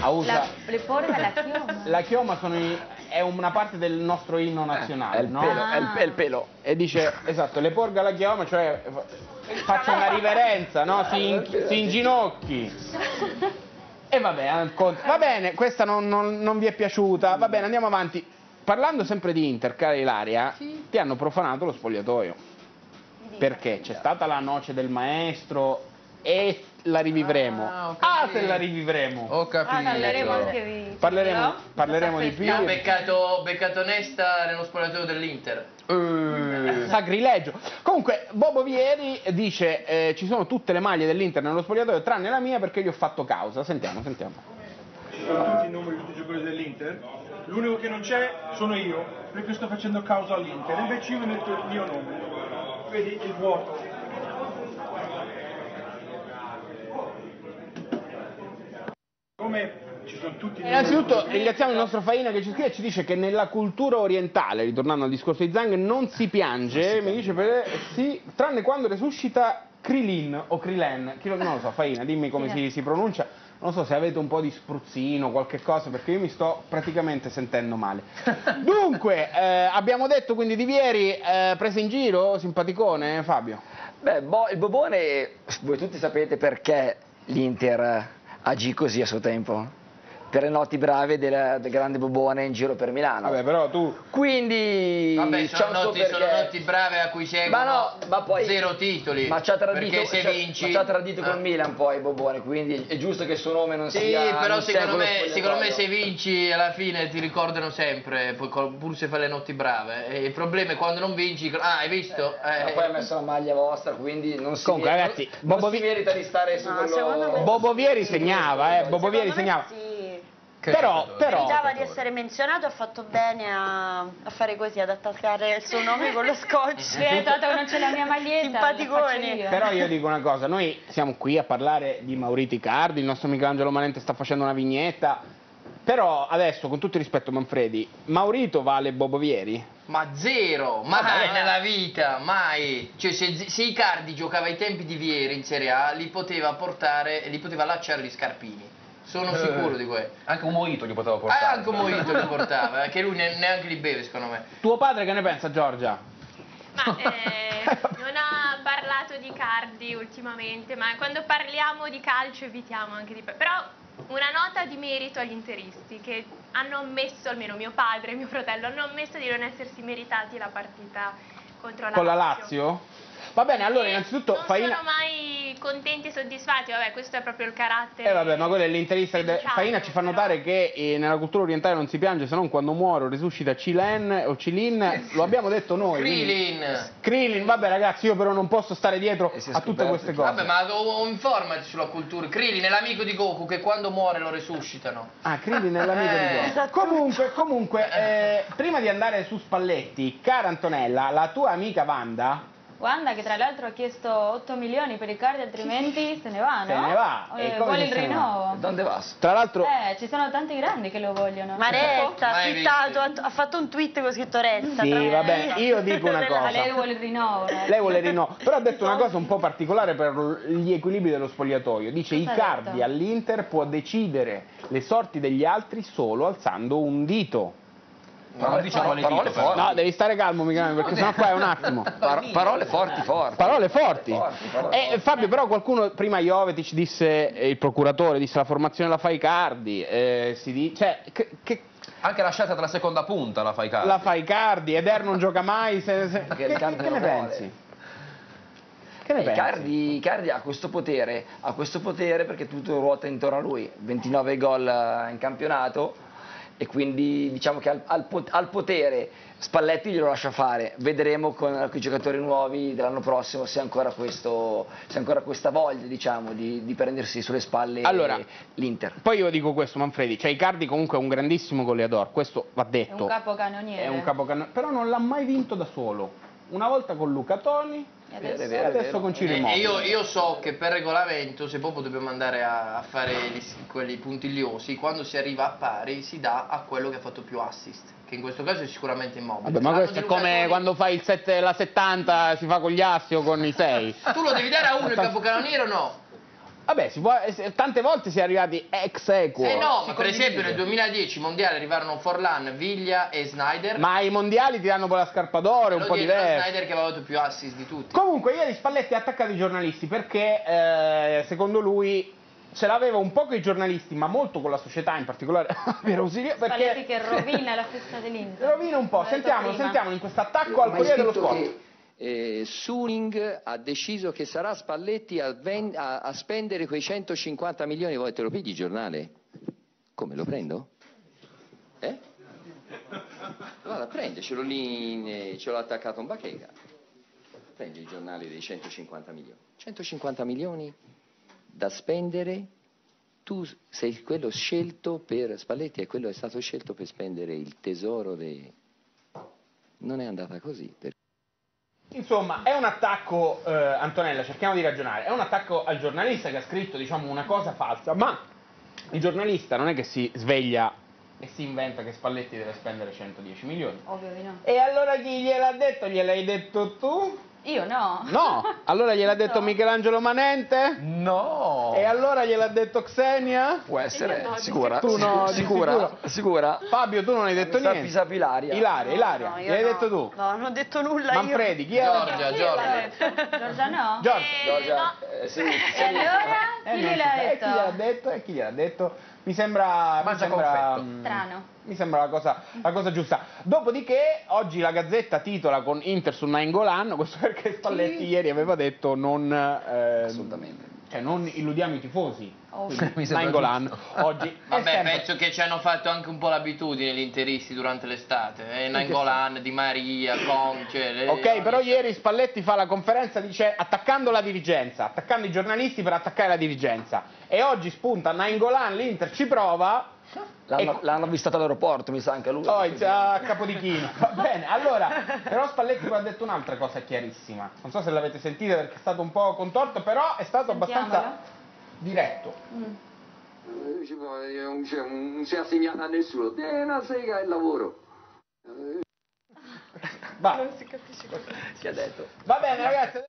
[SPEAKER 4] A USA.
[SPEAKER 8] La, le porga la chioma.
[SPEAKER 4] La chioma sono i- è una parte del nostro inno nazionale,
[SPEAKER 12] è il
[SPEAKER 4] no?
[SPEAKER 12] pelo, è il- è il pelo.
[SPEAKER 4] E dice, esatto, le porga la chioma, cioè fa- faccia una riverenza, no? Si, in- si inginocchi. E vabbè, eh, va bene, questa non, non- non vi è piaciuta, va bene, andiamo avanti. Parlando sempre di Inter, cara Ilaria, ti hanno profanato lo spogliatoio. Perché c'è stata la noce del maestro e la rivivremo. Ah, se la rivivremo.
[SPEAKER 16] Ho capito.
[SPEAKER 8] Ah, parleremo anche di
[SPEAKER 4] Parleremo,
[SPEAKER 8] no?
[SPEAKER 4] parleremo di più.
[SPEAKER 10] beccato, beccato Nesta nello spogliatoio dell'Inter.
[SPEAKER 4] Eh, Sacrilegio. Comunque, Bobo Vieri dice: eh, Ci sono tutte le maglie dell'Inter nello spogliatoio, tranne la mia perché gli ho fatto causa. Sentiamo, sentiamo.
[SPEAKER 17] Ci sono tutti i numeri di tutti i giocatori dell'Inter. L'unico che non c'è sono io, perché sto facendo causa all'Inter. Invece io metto il mio nome. Vedi il vuoto. Come ci sono tutti i numeri.
[SPEAKER 4] Innanzitutto ringraziamo il nostro Faina che ci scrive e ci dice che nella cultura orientale, ritornando al discorso di Zhang, non si piange, mi dice per, sì, tranne quando resuscita Krilin o Krilen, chi lo, non lo so, Faina, dimmi come si, si pronuncia, non so se avete un po' di spruzzino, qualche cosa, perché io mi sto praticamente sentendo male. Dunque, eh, abbiamo detto quindi di Vieri, eh, presa in giro, simpaticone, Fabio?
[SPEAKER 12] Beh, Bo- il Bobone, voi tutti sapete perché l'Inter agì così a suo tempo. Per le notti brave del, del grande Bobone in giro per Milano.
[SPEAKER 4] Vabbè, però tu...
[SPEAKER 12] Quindi
[SPEAKER 10] Vabbè, sono notti, sono
[SPEAKER 12] perché.
[SPEAKER 10] notti brave a cui seguono
[SPEAKER 12] Ma no, ma poi-
[SPEAKER 10] zero titoli.
[SPEAKER 12] Ma ci ha tradito,
[SPEAKER 10] Perché se vinci...
[SPEAKER 12] ma ci ha tradito
[SPEAKER 10] Eh.
[SPEAKER 12] col Milan poi Bobone, quindi è giusto che il suo nome non
[SPEAKER 10] Sì,
[SPEAKER 12] sia
[SPEAKER 10] però
[SPEAKER 12] non sia
[SPEAKER 10] secondo me, secondo me se vinci alla fine ti ricordano sempre, pur se fai le notti brave. E il problema è quando non vinci, ah hai visto?
[SPEAKER 12] Ma
[SPEAKER 10] Eh,
[SPEAKER 12] poi ha messo la maglia vostra, quindi non si,
[SPEAKER 4] Comunque,
[SPEAKER 12] merita,
[SPEAKER 4] ragazzi,
[SPEAKER 12] non,
[SPEAKER 4] Bobo
[SPEAKER 12] non si merita di stare su quello...
[SPEAKER 4] Bobo Vieri segnava, eh, Bobo Vieri segnava.
[SPEAKER 9] Sì.
[SPEAKER 4] Però, però...
[SPEAKER 9] Meritava di essere menzionato, ha fatto bene a, a fare così, ad attaccare il suo nome con lo scotch.
[SPEAKER 8] Sì, dato che non c'è la mia maglietta,
[SPEAKER 9] Simpaticone.
[SPEAKER 8] io.
[SPEAKER 4] Però io dico una cosa, noi siamo qui a parlare di Mauriti Cardi, il nostro Michelangelo Manente sta facendo una vignetta, però adesso con tutto il rispetto Manfredi, Maurito vale Bobo Vieri?
[SPEAKER 10] Ma zero, mai nella vita, mai. Cioè se, se Icardi giocava ai tempi di Vieri in Serie A, li poteva portare, li poteva allacciare gli scarpini. Sono
[SPEAKER 16] Eh.
[SPEAKER 10] sicuro di questo.
[SPEAKER 16] Anche un mojito gli poteva
[SPEAKER 10] Ah,
[SPEAKER 16] portare.
[SPEAKER 10] anche un mojito li portava, eh, che lui ne- neanche li beve secondo me.
[SPEAKER 4] Tuo padre che ne pensa Giorgia?
[SPEAKER 11] Ma eh, non ha parlato di Cardi ultimamente, ma quando parliamo di calcio evitiamo anche di... Però una nota di merito agli interisti che hanno ammesso, almeno mio padre e mio fratello, hanno ammesso di non essersi meritati la partita contro la
[SPEAKER 4] Con la
[SPEAKER 11] Lazio.
[SPEAKER 4] Lazio? Va bene, allora innanzitutto
[SPEAKER 11] Non
[SPEAKER 4] Faina...
[SPEAKER 11] sono mai contenti e soddisfatti, vabbè questo è proprio il carattere.
[SPEAKER 4] Eh vabbè, ma quello è l'interista de-
[SPEAKER 11] diciamo,
[SPEAKER 4] Faina ci fa notare che eh, nella cultura orientale non si piange se non quando muore o risuscita Cilen o Cilin, lo abbiamo detto noi. quindi-
[SPEAKER 10] Krilin.
[SPEAKER 4] Krillin, vabbè ragazzi, io però non posso stare dietro a tutte queste cose.
[SPEAKER 10] Vabbè, ma o- o informati sulla cultura. Krillin è l'amico di Goku che quando muore lo resuscitano.
[SPEAKER 4] Ah, Krillin è l'amico
[SPEAKER 10] Eh.
[SPEAKER 4] di Goku. Comunque, comunque, eh, prima di andare su Spalletti, cara Antonella, la tua amica Wanda
[SPEAKER 8] Wanda che tra l'altro ha chiesto 8 milioni per i cardi altrimenti se ne va, no?
[SPEAKER 4] se ne va.
[SPEAKER 8] Eh,
[SPEAKER 4] E
[SPEAKER 8] vuole il
[SPEAKER 4] va?
[SPEAKER 8] rinnovo.
[SPEAKER 12] Donde vas?
[SPEAKER 4] Tra l'altro,
[SPEAKER 8] Eh, ci sono tanti grandi che lo vogliono.
[SPEAKER 9] Maretta ha
[SPEAKER 10] Mai
[SPEAKER 9] twittato, ha, ha fatto un tweet con scritto Retta.
[SPEAKER 4] Sì,
[SPEAKER 9] tra me
[SPEAKER 4] vabbè,
[SPEAKER 9] e-
[SPEAKER 4] io dico una
[SPEAKER 8] Ma
[SPEAKER 4] cosa.
[SPEAKER 8] lei vuole il rinnovo. eh.
[SPEAKER 4] Lei vuole rinnovo, però ha detto una cosa un po' particolare per gli equilibri dello spogliatoio. Dice
[SPEAKER 8] Cosa ha
[SPEAKER 4] Icardi all'Inter può decidere le sorti degli altri solo alzando un dito.
[SPEAKER 16] Ma non dice quale
[SPEAKER 12] parole
[SPEAKER 16] dito, però.
[SPEAKER 12] forti.
[SPEAKER 4] No, devi stare calmo, Michele, perché sennò qua è un attimo.
[SPEAKER 12] Par- parole forti, forti.
[SPEAKER 4] Parole forti.
[SPEAKER 12] Forti, parole
[SPEAKER 4] Eh, Fabio, però qualcuno, prima Jovetic disse, eh, il procuratore disse la formazione la fa Icardi, eh, si dice, cioè, che, che
[SPEAKER 16] Anche la scelta della seconda punta la fai caro.
[SPEAKER 4] la fa Icardi, Eder non gioca mai, se, se- che,
[SPEAKER 12] Riccardo
[SPEAKER 4] che ne pensi? Che ne
[SPEAKER 12] Eh,
[SPEAKER 4] pensi?
[SPEAKER 12] Icardi, Icardi ha questo potere, ha questo potere perché tutto ruota intorno a lui, 29 gol eh, in campionato e quindi diciamo che al, al al potere Spalletti glielo lascia fare, vedremo con, con i giocatori nuovi dell'anno prossimo se ha ancora, questo, se ha ancora questa voglia diciamo, di, di prendersi sulle spalle
[SPEAKER 4] Allora,
[SPEAKER 12] l'Inter.
[SPEAKER 4] Poi io dico questo, Manfredi, cioè Icardi comunque è un grandissimo goleador, questo va
[SPEAKER 8] È
[SPEAKER 4] detto.
[SPEAKER 8] un capocannoniere.
[SPEAKER 4] È un capocannoniere, però non l'ha mai vinto da solo. Una volta con Luca Toni
[SPEAKER 8] E adesso?
[SPEAKER 4] e adesso con Ciro
[SPEAKER 10] E-
[SPEAKER 4] Immobile.
[SPEAKER 10] E io, io so che per regolamento, se proprio dobbiamo andare a, a fare gli- quelli puntigliosi, quando si arriva a pari si dà a quello che ha fatto più assist, che in questo caso è sicuramente immobile.
[SPEAKER 4] Vabbè, ma
[SPEAKER 10] L'anno
[SPEAKER 4] questo è come
[SPEAKER 10] Toni-
[SPEAKER 4] quando fai il set- la 70 si fa con gli assi o con i 6.
[SPEAKER 10] Tu lo devi dare a uno il capocannoniere o no?
[SPEAKER 4] Vabbè, si può- tante volte si è arrivati ex equo.
[SPEAKER 10] Eh no, per esempio nel
[SPEAKER 4] condivide.
[SPEAKER 10] 2010 mondiali arrivarono Forlan, Viglia e Snyder.
[SPEAKER 4] Ma i mondiali ti danno poi la scarpa d'oro, un po' diverso.
[SPEAKER 10] Snyder che aveva avuto più assist di tutti.
[SPEAKER 4] Comunque, ieri Spalletti ha attaccato i giornalisti perché, eh, secondo lui, ce l'aveva un po' con i giornalisti, ma molto con la società, in particolare per Ausilio,
[SPEAKER 8] Spalletti
[SPEAKER 4] perché
[SPEAKER 8] che rovina la festa dell'Inter.
[SPEAKER 4] rovina un po'. Sentiamolo, sentiamolo in questo attacco al Corriere dello Sport.
[SPEAKER 18] che eh, Suning ha deciso che sarà Spalletti a, ven- a- a spendere quei 150 milioni. Voi te lo pigli giornale? Come lo prendo? Eh? Guarda, prendecelo lì, in- eh, ce l'ho attaccato in bacheca. Prendi il giornale dei 150 milioni. 150 milioni da spendere, tu sei quello scelto per Spalletti e quello è stato scelto per spendere il tesoro dei... Non è andata così. per-
[SPEAKER 4] Insomma, è un attacco, eh, Antonella, cerchiamo di ragionare, è un attacco al giornalista che ha scritto, diciamo, una cosa falsa, ma il giornalista non è che si sveglia e si inventa che Spalletti deve spendere 110 milioni.
[SPEAKER 8] Ovvio di no.
[SPEAKER 4] E allora chi gliel'ha detto? Gliel'hai detto tu?
[SPEAKER 8] Io no.
[SPEAKER 4] No! Allora gliel'ha detto Michelangelo Manente?
[SPEAKER 16] No!
[SPEAKER 4] E allora gliel'ha detto Xenia?
[SPEAKER 12] Può essere,
[SPEAKER 8] Io no,
[SPEAKER 12] sicura?
[SPEAKER 4] Tu no,
[SPEAKER 12] sicura? Sicura?
[SPEAKER 4] Fabio, tu non hai detto niente.
[SPEAKER 12] mi sa Ilaria.
[SPEAKER 4] Ilaria, Ilaria.
[SPEAKER 9] No, io
[SPEAKER 4] gliel'hai
[SPEAKER 9] no.
[SPEAKER 4] detto tu?
[SPEAKER 9] No, non ho detto nulla
[SPEAKER 4] Manfredi, chi è?
[SPEAKER 10] Giorgia, Giorgia.
[SPEAKER 8] detto? Giorgia no?
[SPEAKER 4] Giorgia.
[SPEAKER 12] Giorgia, eh, sì,
[SPEAKER 8] E allora?
[SPEAKER 4] Eh,
[SPEAKER 8] Chi gliel'ha
[SPEAKER 4] sa. E chi gliel'ha
[SPEAKER 8] detto?
[SPEAKER 4] detto? E chi gliel'ha detto? Mi sembra... Mi sembra,
[SPEAKER 16] confetto.
[SPEAKER 4] mm,
[SPEAKER 8] Strano.
[SPEAKER 4] Mi sembra la cosa, la cosa giusta. Dopodiché, oggi la Gazzetta titola con Inter su Nainggolan, questo perché Spalletti ieri aveva detto non... ehm,
[SPEAKER 12] Assolutamente.
[SPEAKER 4] Cioè, non illudiamo i tifosi.
[SPEAKER 16] Sembra
[SPEAKER 4] Nainggolan
[SPEAKER 16] giusto.
[SPEAKER 4] oggi
[SPEAKER 10] Vabbè,
[SPEAKER 4] sempre-
[SPEAKER 10] penso che ci hanno fatto anche un po' l'abitudine gli interisti durante l'estate. Eh, Nangolan, Di Maria, Con, cioè, le-
[SPEAKER 4] Ok, però ieri Spalletti fa la conferenza, dice attaccando la dirigenza, attaccando i giornalisti per attaccare la dirigenza. E oggi spunta Nainggolan, l'Inter ci prova.
[SPEAKER 12] L'hanno, l'hanno avvistato all'aeroporto, mi sa anche lui.
[SPEAKER 4] Poi a Capodichino, va bene. Allora, però Spalletti poi ha detto un'altra cosa chiarissima. Non so se l'avete sentita perché è stato un po' contorto, però è stato abbastanza diretto.
[SPEAKER 18] Può- eh, non, si è assegnato a nessuno. È una sega il lavoro.
[SPEAKER 4] Va.
[SPEAKER 8] Non si capisce cosa.
[SPEAKER 12] Si è detto.
[SPEAKER 4] Va bene, ragazzi.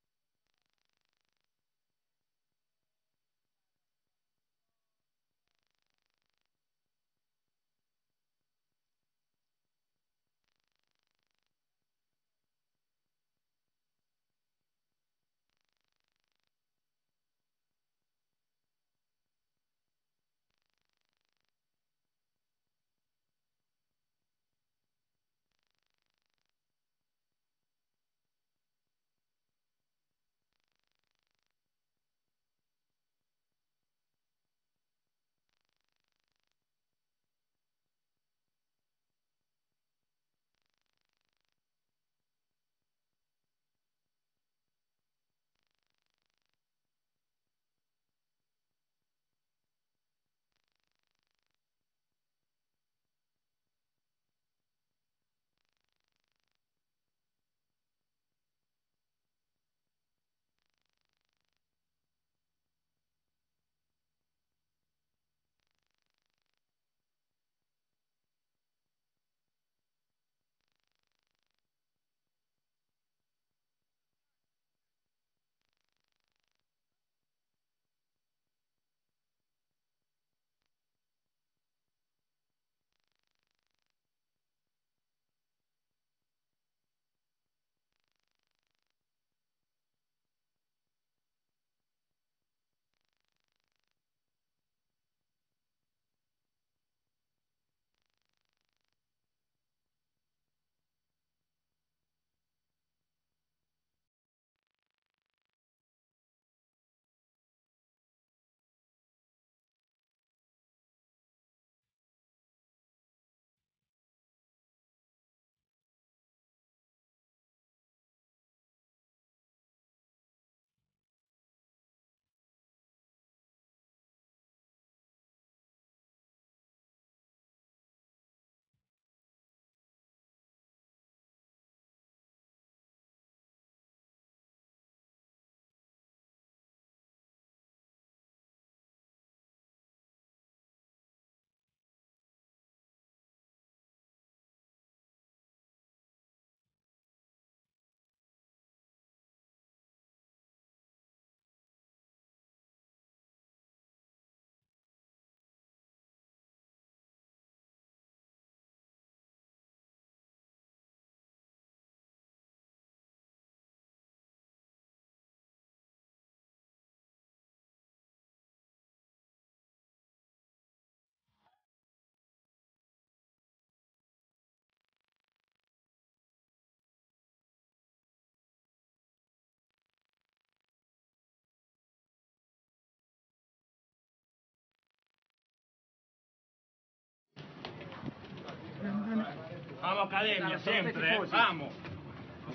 [SPEAKER 17] Vamos Accademia, sempre, eh. Vamos.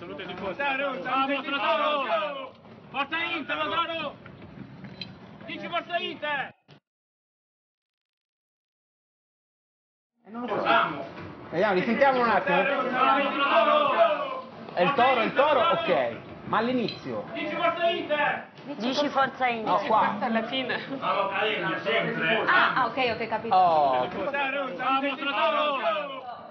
[SPEAKER 17] Salute di tifosi. Vamos, Lautaro! Forza Inter, Lautaro! Dici Forza Inter! Vamos!
[SPEAKER 4] Vediamo, risentiamo un attimo. È il toro, il toro? Ok. Ma all'inizio?
[SPEAKER 17] Dici Forza Inter!
[SPEAKER 9] Dici forza Inter.
[SPEAKER 4] No, qua.
[SPEAKER 13] alla fine.
[SPEAKER 17] Vamos Accademia, sempre.
[SPEAKER 8] Ah, ok, ok, capito.
[SPEAKER 4] Oh,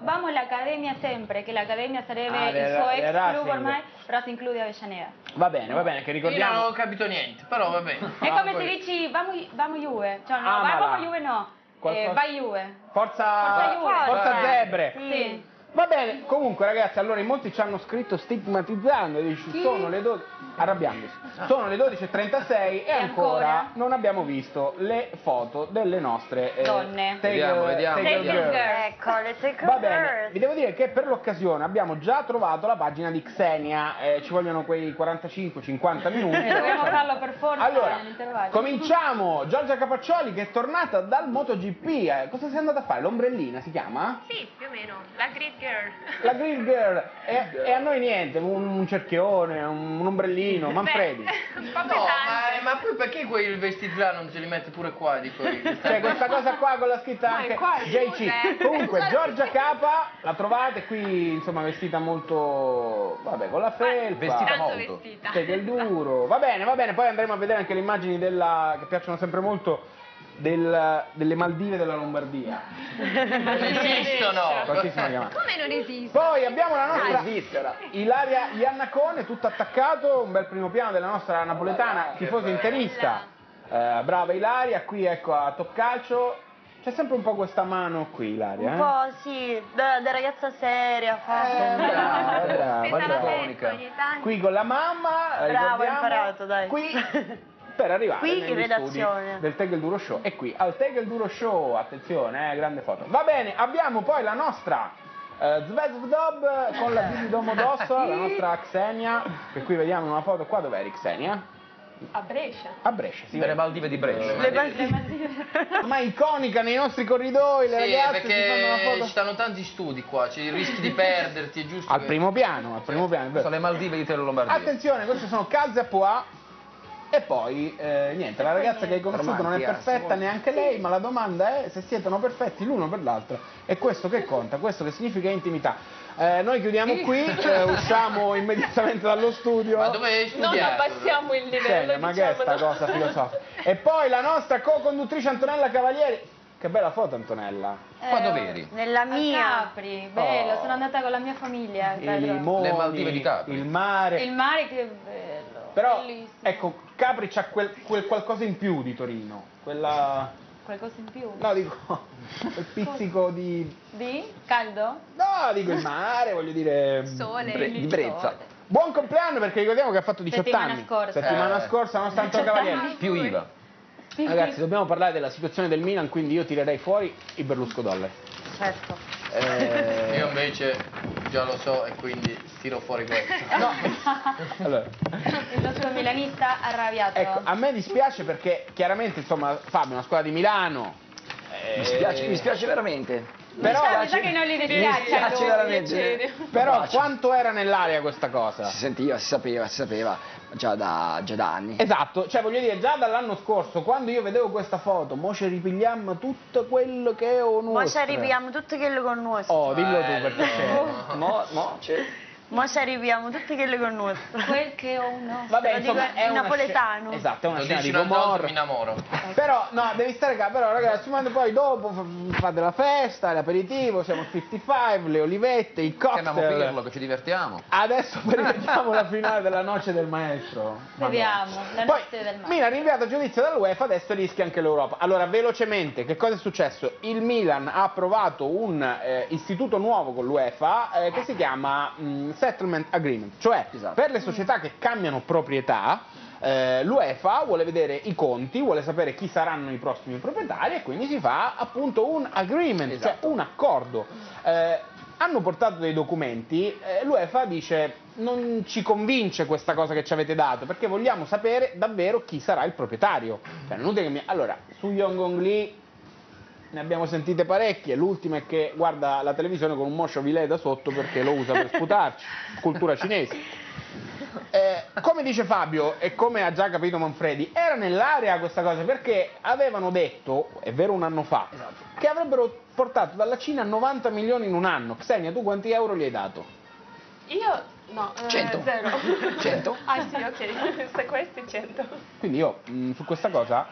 [SPEAKER 17] Vamos, Lautaro!
[SPEAKER 8] Vamos all'Accademia sempre, che l'Accademia sarebbe
[SPEAKER 4] Ah,
[SPEAKER 8] il suo ex
[SPEAKER 4] Racing.
[SPEAKER 8] club ormai, però si include Avellaneda.
[SPEAKER 4] va bene, va bene, che
[SPEAKER 10] Io non
[SPEAKER 4] ricordiamo.
[SPEAKER 10] ho capito niente, però va bene.
[SPEAKER 8] È come se dici vamos, vamos Juve, cioè no,
[SPEAKER 4] Ah,
[SPEAKER 8] vamos. Juve no,
[SPEAKER 4] Qualcosa-
[SPEAKER 8] eh, vai Juve.
[SPEAKER 4] Forza,
[SPEAKER 8] Forza Juve.
[SPEAKER 4] forza zebre.
[SPEAKER 8] Sì.
[SPEAKER 4] Va bene, comunque ragazzi, allora in molti ci hanno scritto stigmatizzando, dici,
[SPEAKER 8] Chi?
[SPEAKER 4] sono le 12, arrabbiandosi, sono le 12.36 e,
[SPEAKER 8] E
[SPEAKER 4] ancora,
[SPEAKER 8] ancora?
[SPEAKER 4] non abbiamo visto le foto delle nostre eh,
[SPEAKER 8] Donne.
[SPEAKER 4] Take-
[SPEAKER 16] Vediamo, vediamo,
[SPEAKER 4] Take
[SPEAKER 8] Take
[SPEAKER 4] Girl.
[SPEAKER 8] Girl.
[SPEAKER 9] Ecco, le take
[SPEAKER 4] Va bene,
[SPEAKER 9] girls.
[SPEAKER 4] vi devo dire che per l'occasione abbiamo già trovato la pagina di Xenia, eh, ci vogliono quei 45-50 minuti.
[SPEAKER 8] E dobbiamo farlo per forza
[SPEAKER 4] Allora,
[SPEAKER 8] nell'intervallo.
[SPEAKER 4] cominciamo, Giorgia Capaccioli che è tornata dal MotoGP, eh, cosa sei andata a fare? L'ombrellina si chiama?
[SPEAKER 11] Sì, più o meno. La Grid Girl.
[SPEAKER 4] La Grill Girl, e, e a noi niente, un, un cerchione, un, un ombrellino, Manfredi.
[SPEAKER 11] Beh, un po'
[SPEAKER 10] No, ma, ma poi perché quei vestiti là non ce li mette pure qua? Dico io?
[SPEAKER 4] Cioè questa cosa qua con la scritta
[SPEAKER 13] Ma è
[SPEAKER 4] anche
[SPEAKER 13] qua,
[SPEAKER 4] JC.
[SPEAKER 11] scusa.
[SPEAKER 4] Comunque Giorgia Capa la trovate qui insomma vestita molto vabbè con la felpa.
[SPEAKER 16] Vestita
[SPEAKER 11] Tanto
[SPEAKER 16] molto.
[SPEAKER 11] vestita.
[SPEAKER 4] Che del duro. Va bene, va bene, poi andremo a vedere anche le immagini della che piacciono sempre molto del- delle Maldive della Lombardia.
[SPEAKER 10] Non esistono!
[SPEAKER 11] Come non esiste?
[SPEAKER 4] Poi abbiamo la nostra
[SPEAKER 6] Svizzera.
[SPEAKER 4] Ilaria Iannacone, tutto attaccato, un bel primo piano della nostra napoletana, tifosa interista. Eh, brava Ilaria, qui ecco a Top Calcio. C'è sempre un po' questa mano qui, Ilaria.
[SPEAKER 9] Un
[SPEAKER 4] eh?
[SPEAKER 9] po' sì, da, da ragazza seria, fa.
[SPEAKER 4] Eh, brava, brava, brava. Qui con la mamma, eh,
[SPEAKER 9] Bravo, ho imparato, dai.
[SPEAKER 4] Qui per arrivare
[SPEAKER 9] Qui in
[SPEAKER 4] negli
[SPEAKER 9] redazione.
[SPEAKER 4] studi del Tegel Duro Show. E qui al Tegel Duro Show, attenzione, eh, grande foto. Va bene, abbiamo poi la nostra eh, Zvezdob con la di Domodossola, la nostra Xenia, che qui vediamo in una foto qua, dove eri Xenia?
[SPEAKER 13] A Brescia.
[SPEAKER 4] A Brescia, sì.
[SPEAKER 16] Delle Maldive di Brescia.
[SPEAKER 9] Le Maldive.
[SPEAKER 4] Ormai iconica nei nostri corridoi, le
[SPEAKER 10] Sì,
[SPEAKER 4] ragazze si fanno una foto.
[SPEAKER 10] ci stanno tanti studi qua, ci rischi di perderti, è giusto?
[SPEAKER 4] Al
[SPEAKER 10] che-
[SPEAKER 4] primo piano, al primo piano. è vero.
[SPEAKER 16] Sono le Maldive di Telo Lombardia.
[SPEAKER 4] Attenzione, queste sono calze a pois. E poi, eh, niente, la ragazza che hai conosciuto non è perfetta neanche lei, ma la domanda è se siete perfetti l'uno per l'altro. E questo che conta? Questo che significa intimità. Eh, noi chiudiamo qui, eh, usciamo immediatamente dallo studio.
[SPEAKER 10] Ma dove hai
[SPEAKER 13] Non
[SPEAKER 10] studiato?
[SPEAKER 13] abbassiamo il livello,
[SPEAKER 4] Serio, ma che è sta
[SPEAKER 13] no.
[SPEAKER 4] cosa filosofica? E poi la nostra co-conduttrice Antonella Cavalieri. Che bella foto Antonella.
[SPEAKER 16] Qua
[SPEAKER 8] Eh,
[SPEAKER 16] dove eri?
[SPEAKER 9] Nella
[SPEAKER 8] A
[SPEAKER 9] mia.
[SPEAKER 8] Capri, bello,
[SPEAKER 4] Oh.
[SPEAKER 8] sono andata con la mia famiglia.
[SPEAKER 4] I
[SPEAKER 8] bello.
[SPEAKER 4] limoni,
[SPEAKER 16] Le Maldive di Capri.
[SPEAKER 4] il mare.
[SPEAKER 8] Il mare che bello.
[SPEAKER 4] Però,
[SPEAKER 8] bellissimo.
[SPEAKER 4] ecco, Capri c'ha quel, quel qualcosa in più di Torino. Quella...
[SPEAKER 8] Qualcosa in più.
[SPEAKER 4] No, dico, quel pizzico di...
[SPEAKER 8] Di? Caldo?
[SPEAKER 4] No, dico il mare, voglio dire...
[SPEAKER 11] Sole.
[SPEAKER 12] Bre- di Brezza.
[SPEAKER 4] Buon compleanno perché ricordiamo che ha fatto 18
[SPEAKER 8] Settimana
[SPEAKER 4] anni.
[SPEAKER 8] scorsa.
[SPEAKER 4] Settimana
[SPEAKER 16] Eh.
[SPEAKER 4] scorsa,
[SPEAKER 8] 18
[SPEAKER 4] Cavalieri.
[SPEAKER 8] anni.
[SPEAKER 16] Più IVA.
[SPEAKER 4] Ragazzi, dobbiamo parlare della situazione del Milan, quindi io tirerei fuori i Berluscodolle.
[SPEAKER 9] Certo.
[SPEAKER 4] Eh,
[SPEAKER 10] Io invece già lo so e quindi tiro fuori questo.
[SPEAKER 4] no. allora,
[SPEAKER 8] Il nostro milanista arrabbiato.
[SPEAKER 4] ecco, a me dispiace perché chiaramente, insomma, Fabio è una squadra di Milano.
[SPEAKER 12] Mi spiace, mi spiace veramente.
[SPEAKER 4] Però,
[SPEAKER 8] mi sa che non
[SPEAKER 12] Mi
[SPEAKER 8] dispiace.
[SPEAKER 12] spiace veramente.
[SPEAKER 4] però quanto era nell'aria questa cosa?
[SPEAKER 12] Si sentiva, si sapeva, si sapeva già da, già da anni.
[SPEAKER 4] Esatto, cioè voglio dire, già dall'anno scorso, quando io vedevo questa foto, mo ci ripigliamo tutto quello che è o
[SPEAKER 9] Mo ci arriviamo tutto quello con noi.
[SPEAKER 4] Oh, dillo tu per
[SPEAKER 10] Bello.
[SPEAKER 4] piacere.
[SPEAKER 12] Mo, mo, c'è.
[SPEAKER 9] Mo ci arriviamo tutto quello con noi.
[SPEAKER 8] Quel che ho un nostro.
[SPEAKER 4] Vabbè,
[SPEAKER 9] dico
[SPEAKER 4] insomma, è una
[SPEAKER 9] napoletano.
[SPEAKER 4] Esatto, è una
[SPEAKER 10] Lo
[SPEAKER 4] scena di Gomorra.
[SPEAKER 10] mi innamoro.
[SPEAKER 4] Però, no, devi stare qua, però ragazzi, ma poi dopo fa- fate la festa, l'aperitivo, siamo al 55, le olivette, i
[SPEAKER 16] Chiamiamo
[SPEAKER 4] cocktail.
[SPEAKER 16] Pirlo che ci divertiamo.
[SPEAKER 4] Adesso poi rivediamo la finale della noce del maestro.
[SPEAKER 8] Vediamo, la
[SPEAKER 4] Poi,
[SPEAKER 8] notte del mare.
[SPEAKER 4] Milan rinviato a giudizio dall'UEFA, adesso rischia anche l'Europa. Allora, velocemente, che cosa è successo? Il Milan ha approvato un eh, istituto nuovo con l'UEFA eh, che si chiama mh, Settlement Agreement, cioè
[SPEAKER 12] Esatto.
[SPEAKER 4] per le società che cambiano proprietà. eh, L'UEFA vuole vedere i conti, vuole sapere chi saranno i prossimi proprietari e quindi si fa appunto un agreement,
[SPEAKER 12] Esatto.
[SPEAKER 4] cioè un accordo. Eh, hanno portato dei documenti, eh, l'UEFA dice non ci convince questa cosa che ci avete dato perché vogliamo sapere davvero chi sarà il proprietario. Cioè, mi- Allora, su Yongong Lee ne abbiamo sentite parecchie, l'ultima è che guarda la televisione con un moscio vilè da sotto perché lo usa per sputarci, cultura cinese. Eh, come dice Fabio e come ha già capito Manfredi, era nell'area questa cosa perché avevano detto, è vero un anno fa, che avrebbero portato dalla Cina 90 milioni in un anno. Xenia, tu quanti euro gli hai dato?
[SPEAKER 13] Io no, eh,
[SPEAKER 4] 100.
[SPEAKER 13] zero.
[SPEAKER 4] 100?
[SPEAKER 13] Ah sì, ok, se questi 100.
[SPEAKER 4] Quindi io mh, su questa cosa,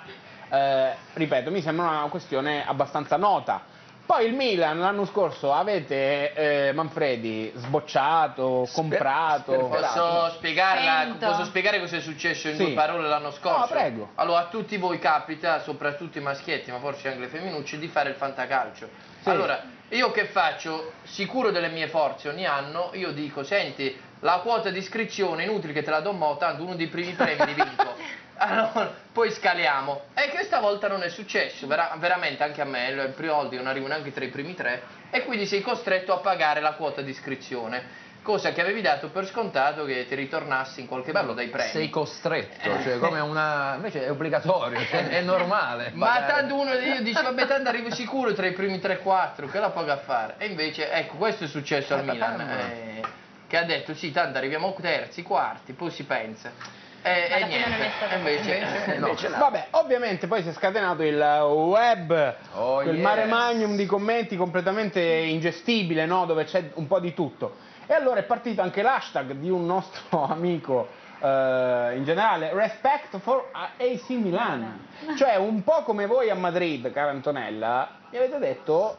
[SPEAKER 4] eh, ripeto, mi sembra una questione abbastanza nota. Poi il Milan l'anno scorso avete eh, Manfredi sbocciato, comprato.
[SPEAKER 10] Posso, spiegarla,
[SPEAKER 8] Sento.
[SPEAKER 10] posso spiegare cosa è successo in
[SPEAKER 4] Sì.
[SPEAKER 10] due parole l'anno scorso?
[SPEAKER 4] No, prego.
[SPEAKER 10] Allora, a tutti voi capita, soprattutto i maschietti, ma forse anche le femminucce, di fare il fantacalcio.
[SPEAKER 4] Sì.
[SPEAKER 10] Allora, io che faccio? Sicuro delle mie forze ogni anno, io dico, senti, la quota di iscrizione è inutile che te la do mo, tanto uno dei primi premi li vinco. Allora, poi scaliamo. E questa volta non è successo, vera- veramente anche a me, il Prioldi non arrivo neanche tra i primi tre, e quindi sei costretto a pagare la quota di iscrizione. Cosa che avevi dato per scontato che ti ritornassi in qualche modo dai premi.
[SPEAKER 16] Sei costretto, cioè come una... invece è obbligatorio, cioè, è normale.
[SPEAKER 10] Ma tanto uno io dice vabbè tanto arrivo sicuro tra i primi 3-4, che la paga a fare? E invece ecco questo è successo al
[SPEAKER 16] Eh,
[SPEAKER 10] Milan, eh, che ha detto sì tanto arriviamo terzi, quarti, poi si pensa. E,
[SPEAKER 8] Ma
[SPEAKER 10] e
[SPEAKER 8] è
[SPEAKER 10] niente,
[SPEAKER 8] stato
[SPEAKER 10] e invece,
[SPEAKER 16] così.
[SPEAKER 10] eh, no.
[SPEAKER 16] Invece no.
[SPEAKER 4] Vabbè, ovviamente poi si è scatenato il web,
[SPEAKER 16] Oh,
[SPEAKER 4] quel
[SPEAKER 16] yes.
[SPEAKER 4] mare magnum di commenti completamente ingestibile, no? dove c'è un po' di tutto. E allora è partito anche l'hashtag di un nostro amico eh, in generale, respect for AC Milan. Cioè un po' come voi a Madrid, cara Antonella, gli avete detto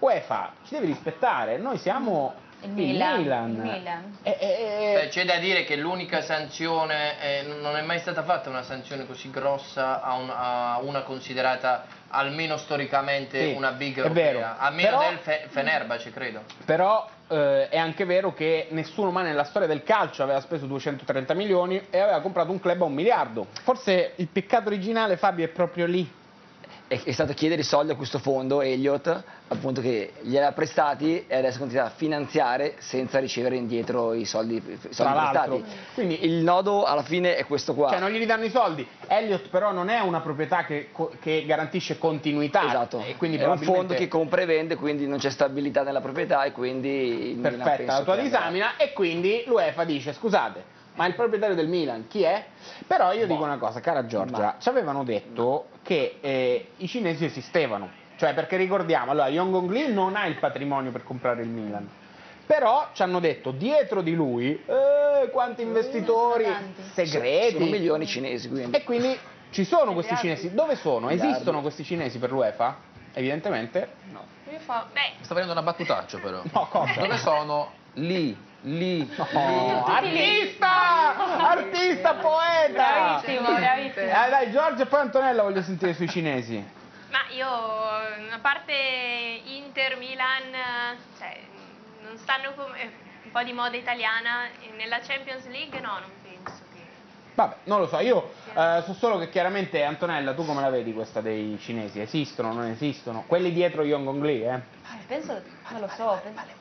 [SPEAKER 4] UEFA, ci devi rispettare, noi siamo
[SPEAKER 8] Il Milan.
[SPEAKER 4] Milan.
[SPEAKER 8] il Milan.
[SPEAKER 4] E- e-
[SPEAKER 10] Beh, c'è da dire che l'unica sanzione, eh, non è mai stata fatta una sanzione così grossa a, un- a una considerata almeno storicamente
[SPEAKER 4] Sì,
[SPEAKER 10] una big
[SPEAKER 4] è
[SPEAKER 10] europea,
[SPEAKER 4] vero.
[SPEAKER 10] a meno
[SPEAKER 4] Però-
[SPEAKER 10] del Fe- Fenerbahce credo.
[SPEAKER 4] Però eh, è anche vero che nessuno mai nella storia del calcio aveva speso 230 milioni e aveva comprato un club a un miliardo. Forse il peccato originale, Fabio, è proprio lì.
[SPEAKER 12] È, è stato chiedere i soldi a questo fondo, Elliott, appunto che glieli prestati e adesso continua a finanziare senza ricevere indietro i soldi, i soldi prestati. Quindi il nodo alla fine è questo qua.
[SPEAKER 4] Cioè non gli ridanno i soldi. Elliott però non è una proprietà che, che garantisce continuità.
[SPEAKER 12] Esatto,
[SPEAKER 4] E quindi
[SPEAKER 12] è un
[SPEAKER 4] probabilmente-
[SPEAKER 12] fondo che compra e vende, quindi non c'è stabilità nella proprietà e quindi
[SPEAKER 4] Perfetta la tua disamina e quindi l'UEFA dice scusate ma il proprietario del Milan chi è? Però io dico una cosa cara Giorgia, ci avevano detto che eh, i cinesi esistevano, cioè perché ricordiamo, allora Yong Lee non ha il patrimonio per comprare il Milan, però ci hanno detto dietro di lui eh, quanti investitori segreti
[SPEAKER 12] Sono milioni cinesi, quindi.
[SPEAKER 4] e quindi ci sono questi cinesi, dove sono?
[SPEAKER 12] Miliardi.
[SPEAKER 4] Esistono questi cinesi per l'UEFA? Evidentemente no.
[SPEAKER 11] Fa,
[SPEAKER 16] Sta venendo una battutaccia però.
[SPEAKER 4] No, cosa?
[SPEAKER 16] Dove sono? Lì, lì,
[SPEAKER 4] Oh, artista! Artista, poeta!
[SPEAKER 8] Bravissimo, bravissimo.
[SPEAKER 4] Eh, dai, Giorgio e poi Antonella voglio sentire sui cinesi.
[SPEAKER 11] ma io, a parte Inter, Milan, cioè, non stanno come eh, un po' di moda italiana, nella Champions League no, non penso che...
[SPEAKER 4] Vabbè, non lo so, io eh, so solo che chiaramente, Antonella, tu come la vedi questa dei cinesi? Esistono, non esistono? Quelli dietro Yong Gong Lee, eh?
[SPEAKER 8] Ah, Penso, non lo so. penso-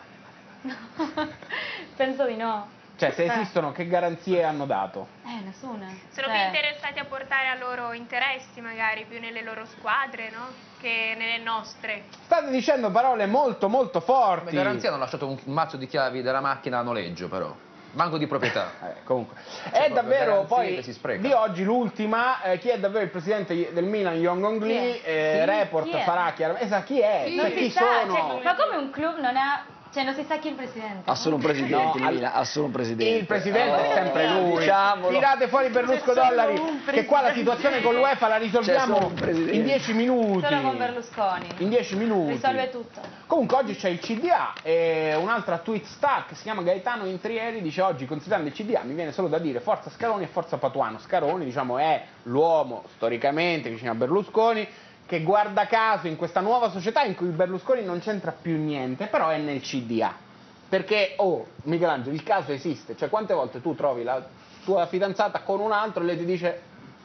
[SPEAKER 8] penso di no.
[SPEAKER 4] Cioè, se
[SPEAKER 8] Eh.
[SPEAKER 4] esistono, che garanzie hanno dato?
[SPEAKER 8] Eh, nessuna.
[SPEAKER 11] Sono
[SPEAKER 8] Cioè,
[SPEAKER 11] più interessati a portare a loro interessi magari, più nelle loro squadre, no? Che nelle nostre.
[SPEAKER 4] State dicendo parole molto, molto forti.
[SPEAKER 16] Come garanzia hanno lasciato un mazzo di chiavi della macchina a noleggio però. Manco di proprietà.
[SPEAKER 4] Eh, comunque.
[SPEAKER 16] Cioè,
[SPEAKER 4] È davvero
[SPEAKER 16] garanzie
[SPEAKER 4] poi di oggi l'ultima, eh, chi è davvero il presidente del Milan Yong Gong Lee? Eh,
[SPEAKER 8] Chi?
[SPEAKER 4] report
[SPEAKER 8] Chi
[SPEAKER 4] farà chiaramente. Esatto, chi è?
[SPEAKER 8] non
[SPEAKER 4] Cioè, chi
[SPEAKER 8] sa,
[SPEAKER 4] sono?
[SPEAKER 8] cioè, ma come un club non ha... Cioè, non si sa chi è il presidente.
[SPEAKER 12] Ha solo un presidente,
[SPEAKER 4] No,
[SPEAKER 12] Milan, ha solo un presidente.
[SPEAKER 4] Il presidente è sempre lui.
[SPEAKER 12] Diciamolo.
[SPEAKER 4] Tirate fuori Berlusco
[SPEAKER 8] C'è solo
[SPEAKER 4] dollari. Che qua la situazione con l'UEFA la risolviamo in 10 minuti.
[SPEAKER 8] Solo con Berlusconi.
[SPEAKER 4] In 10 minuti.
[SPEAKER 8] Risolve tutto.
[SPEAKER 4] Comunque oggi c'è il CDA e un'altra tweet star che si chiama Gaetano Intrieri dice oggi considerando il CDA mi viene solo da dire forza Scaroni e forza Patuano. Scaroni diciamo è l'uomo storicamente vicino a Berlusconi che guarda caso in questa nuova società in cui Berlusconi non c'entra più niente però è nel CDA. Perché, oh, Michelangelo, il caso esiste, cioè quante volte tu trovi la tua fidanzata con un altro e lei ti dice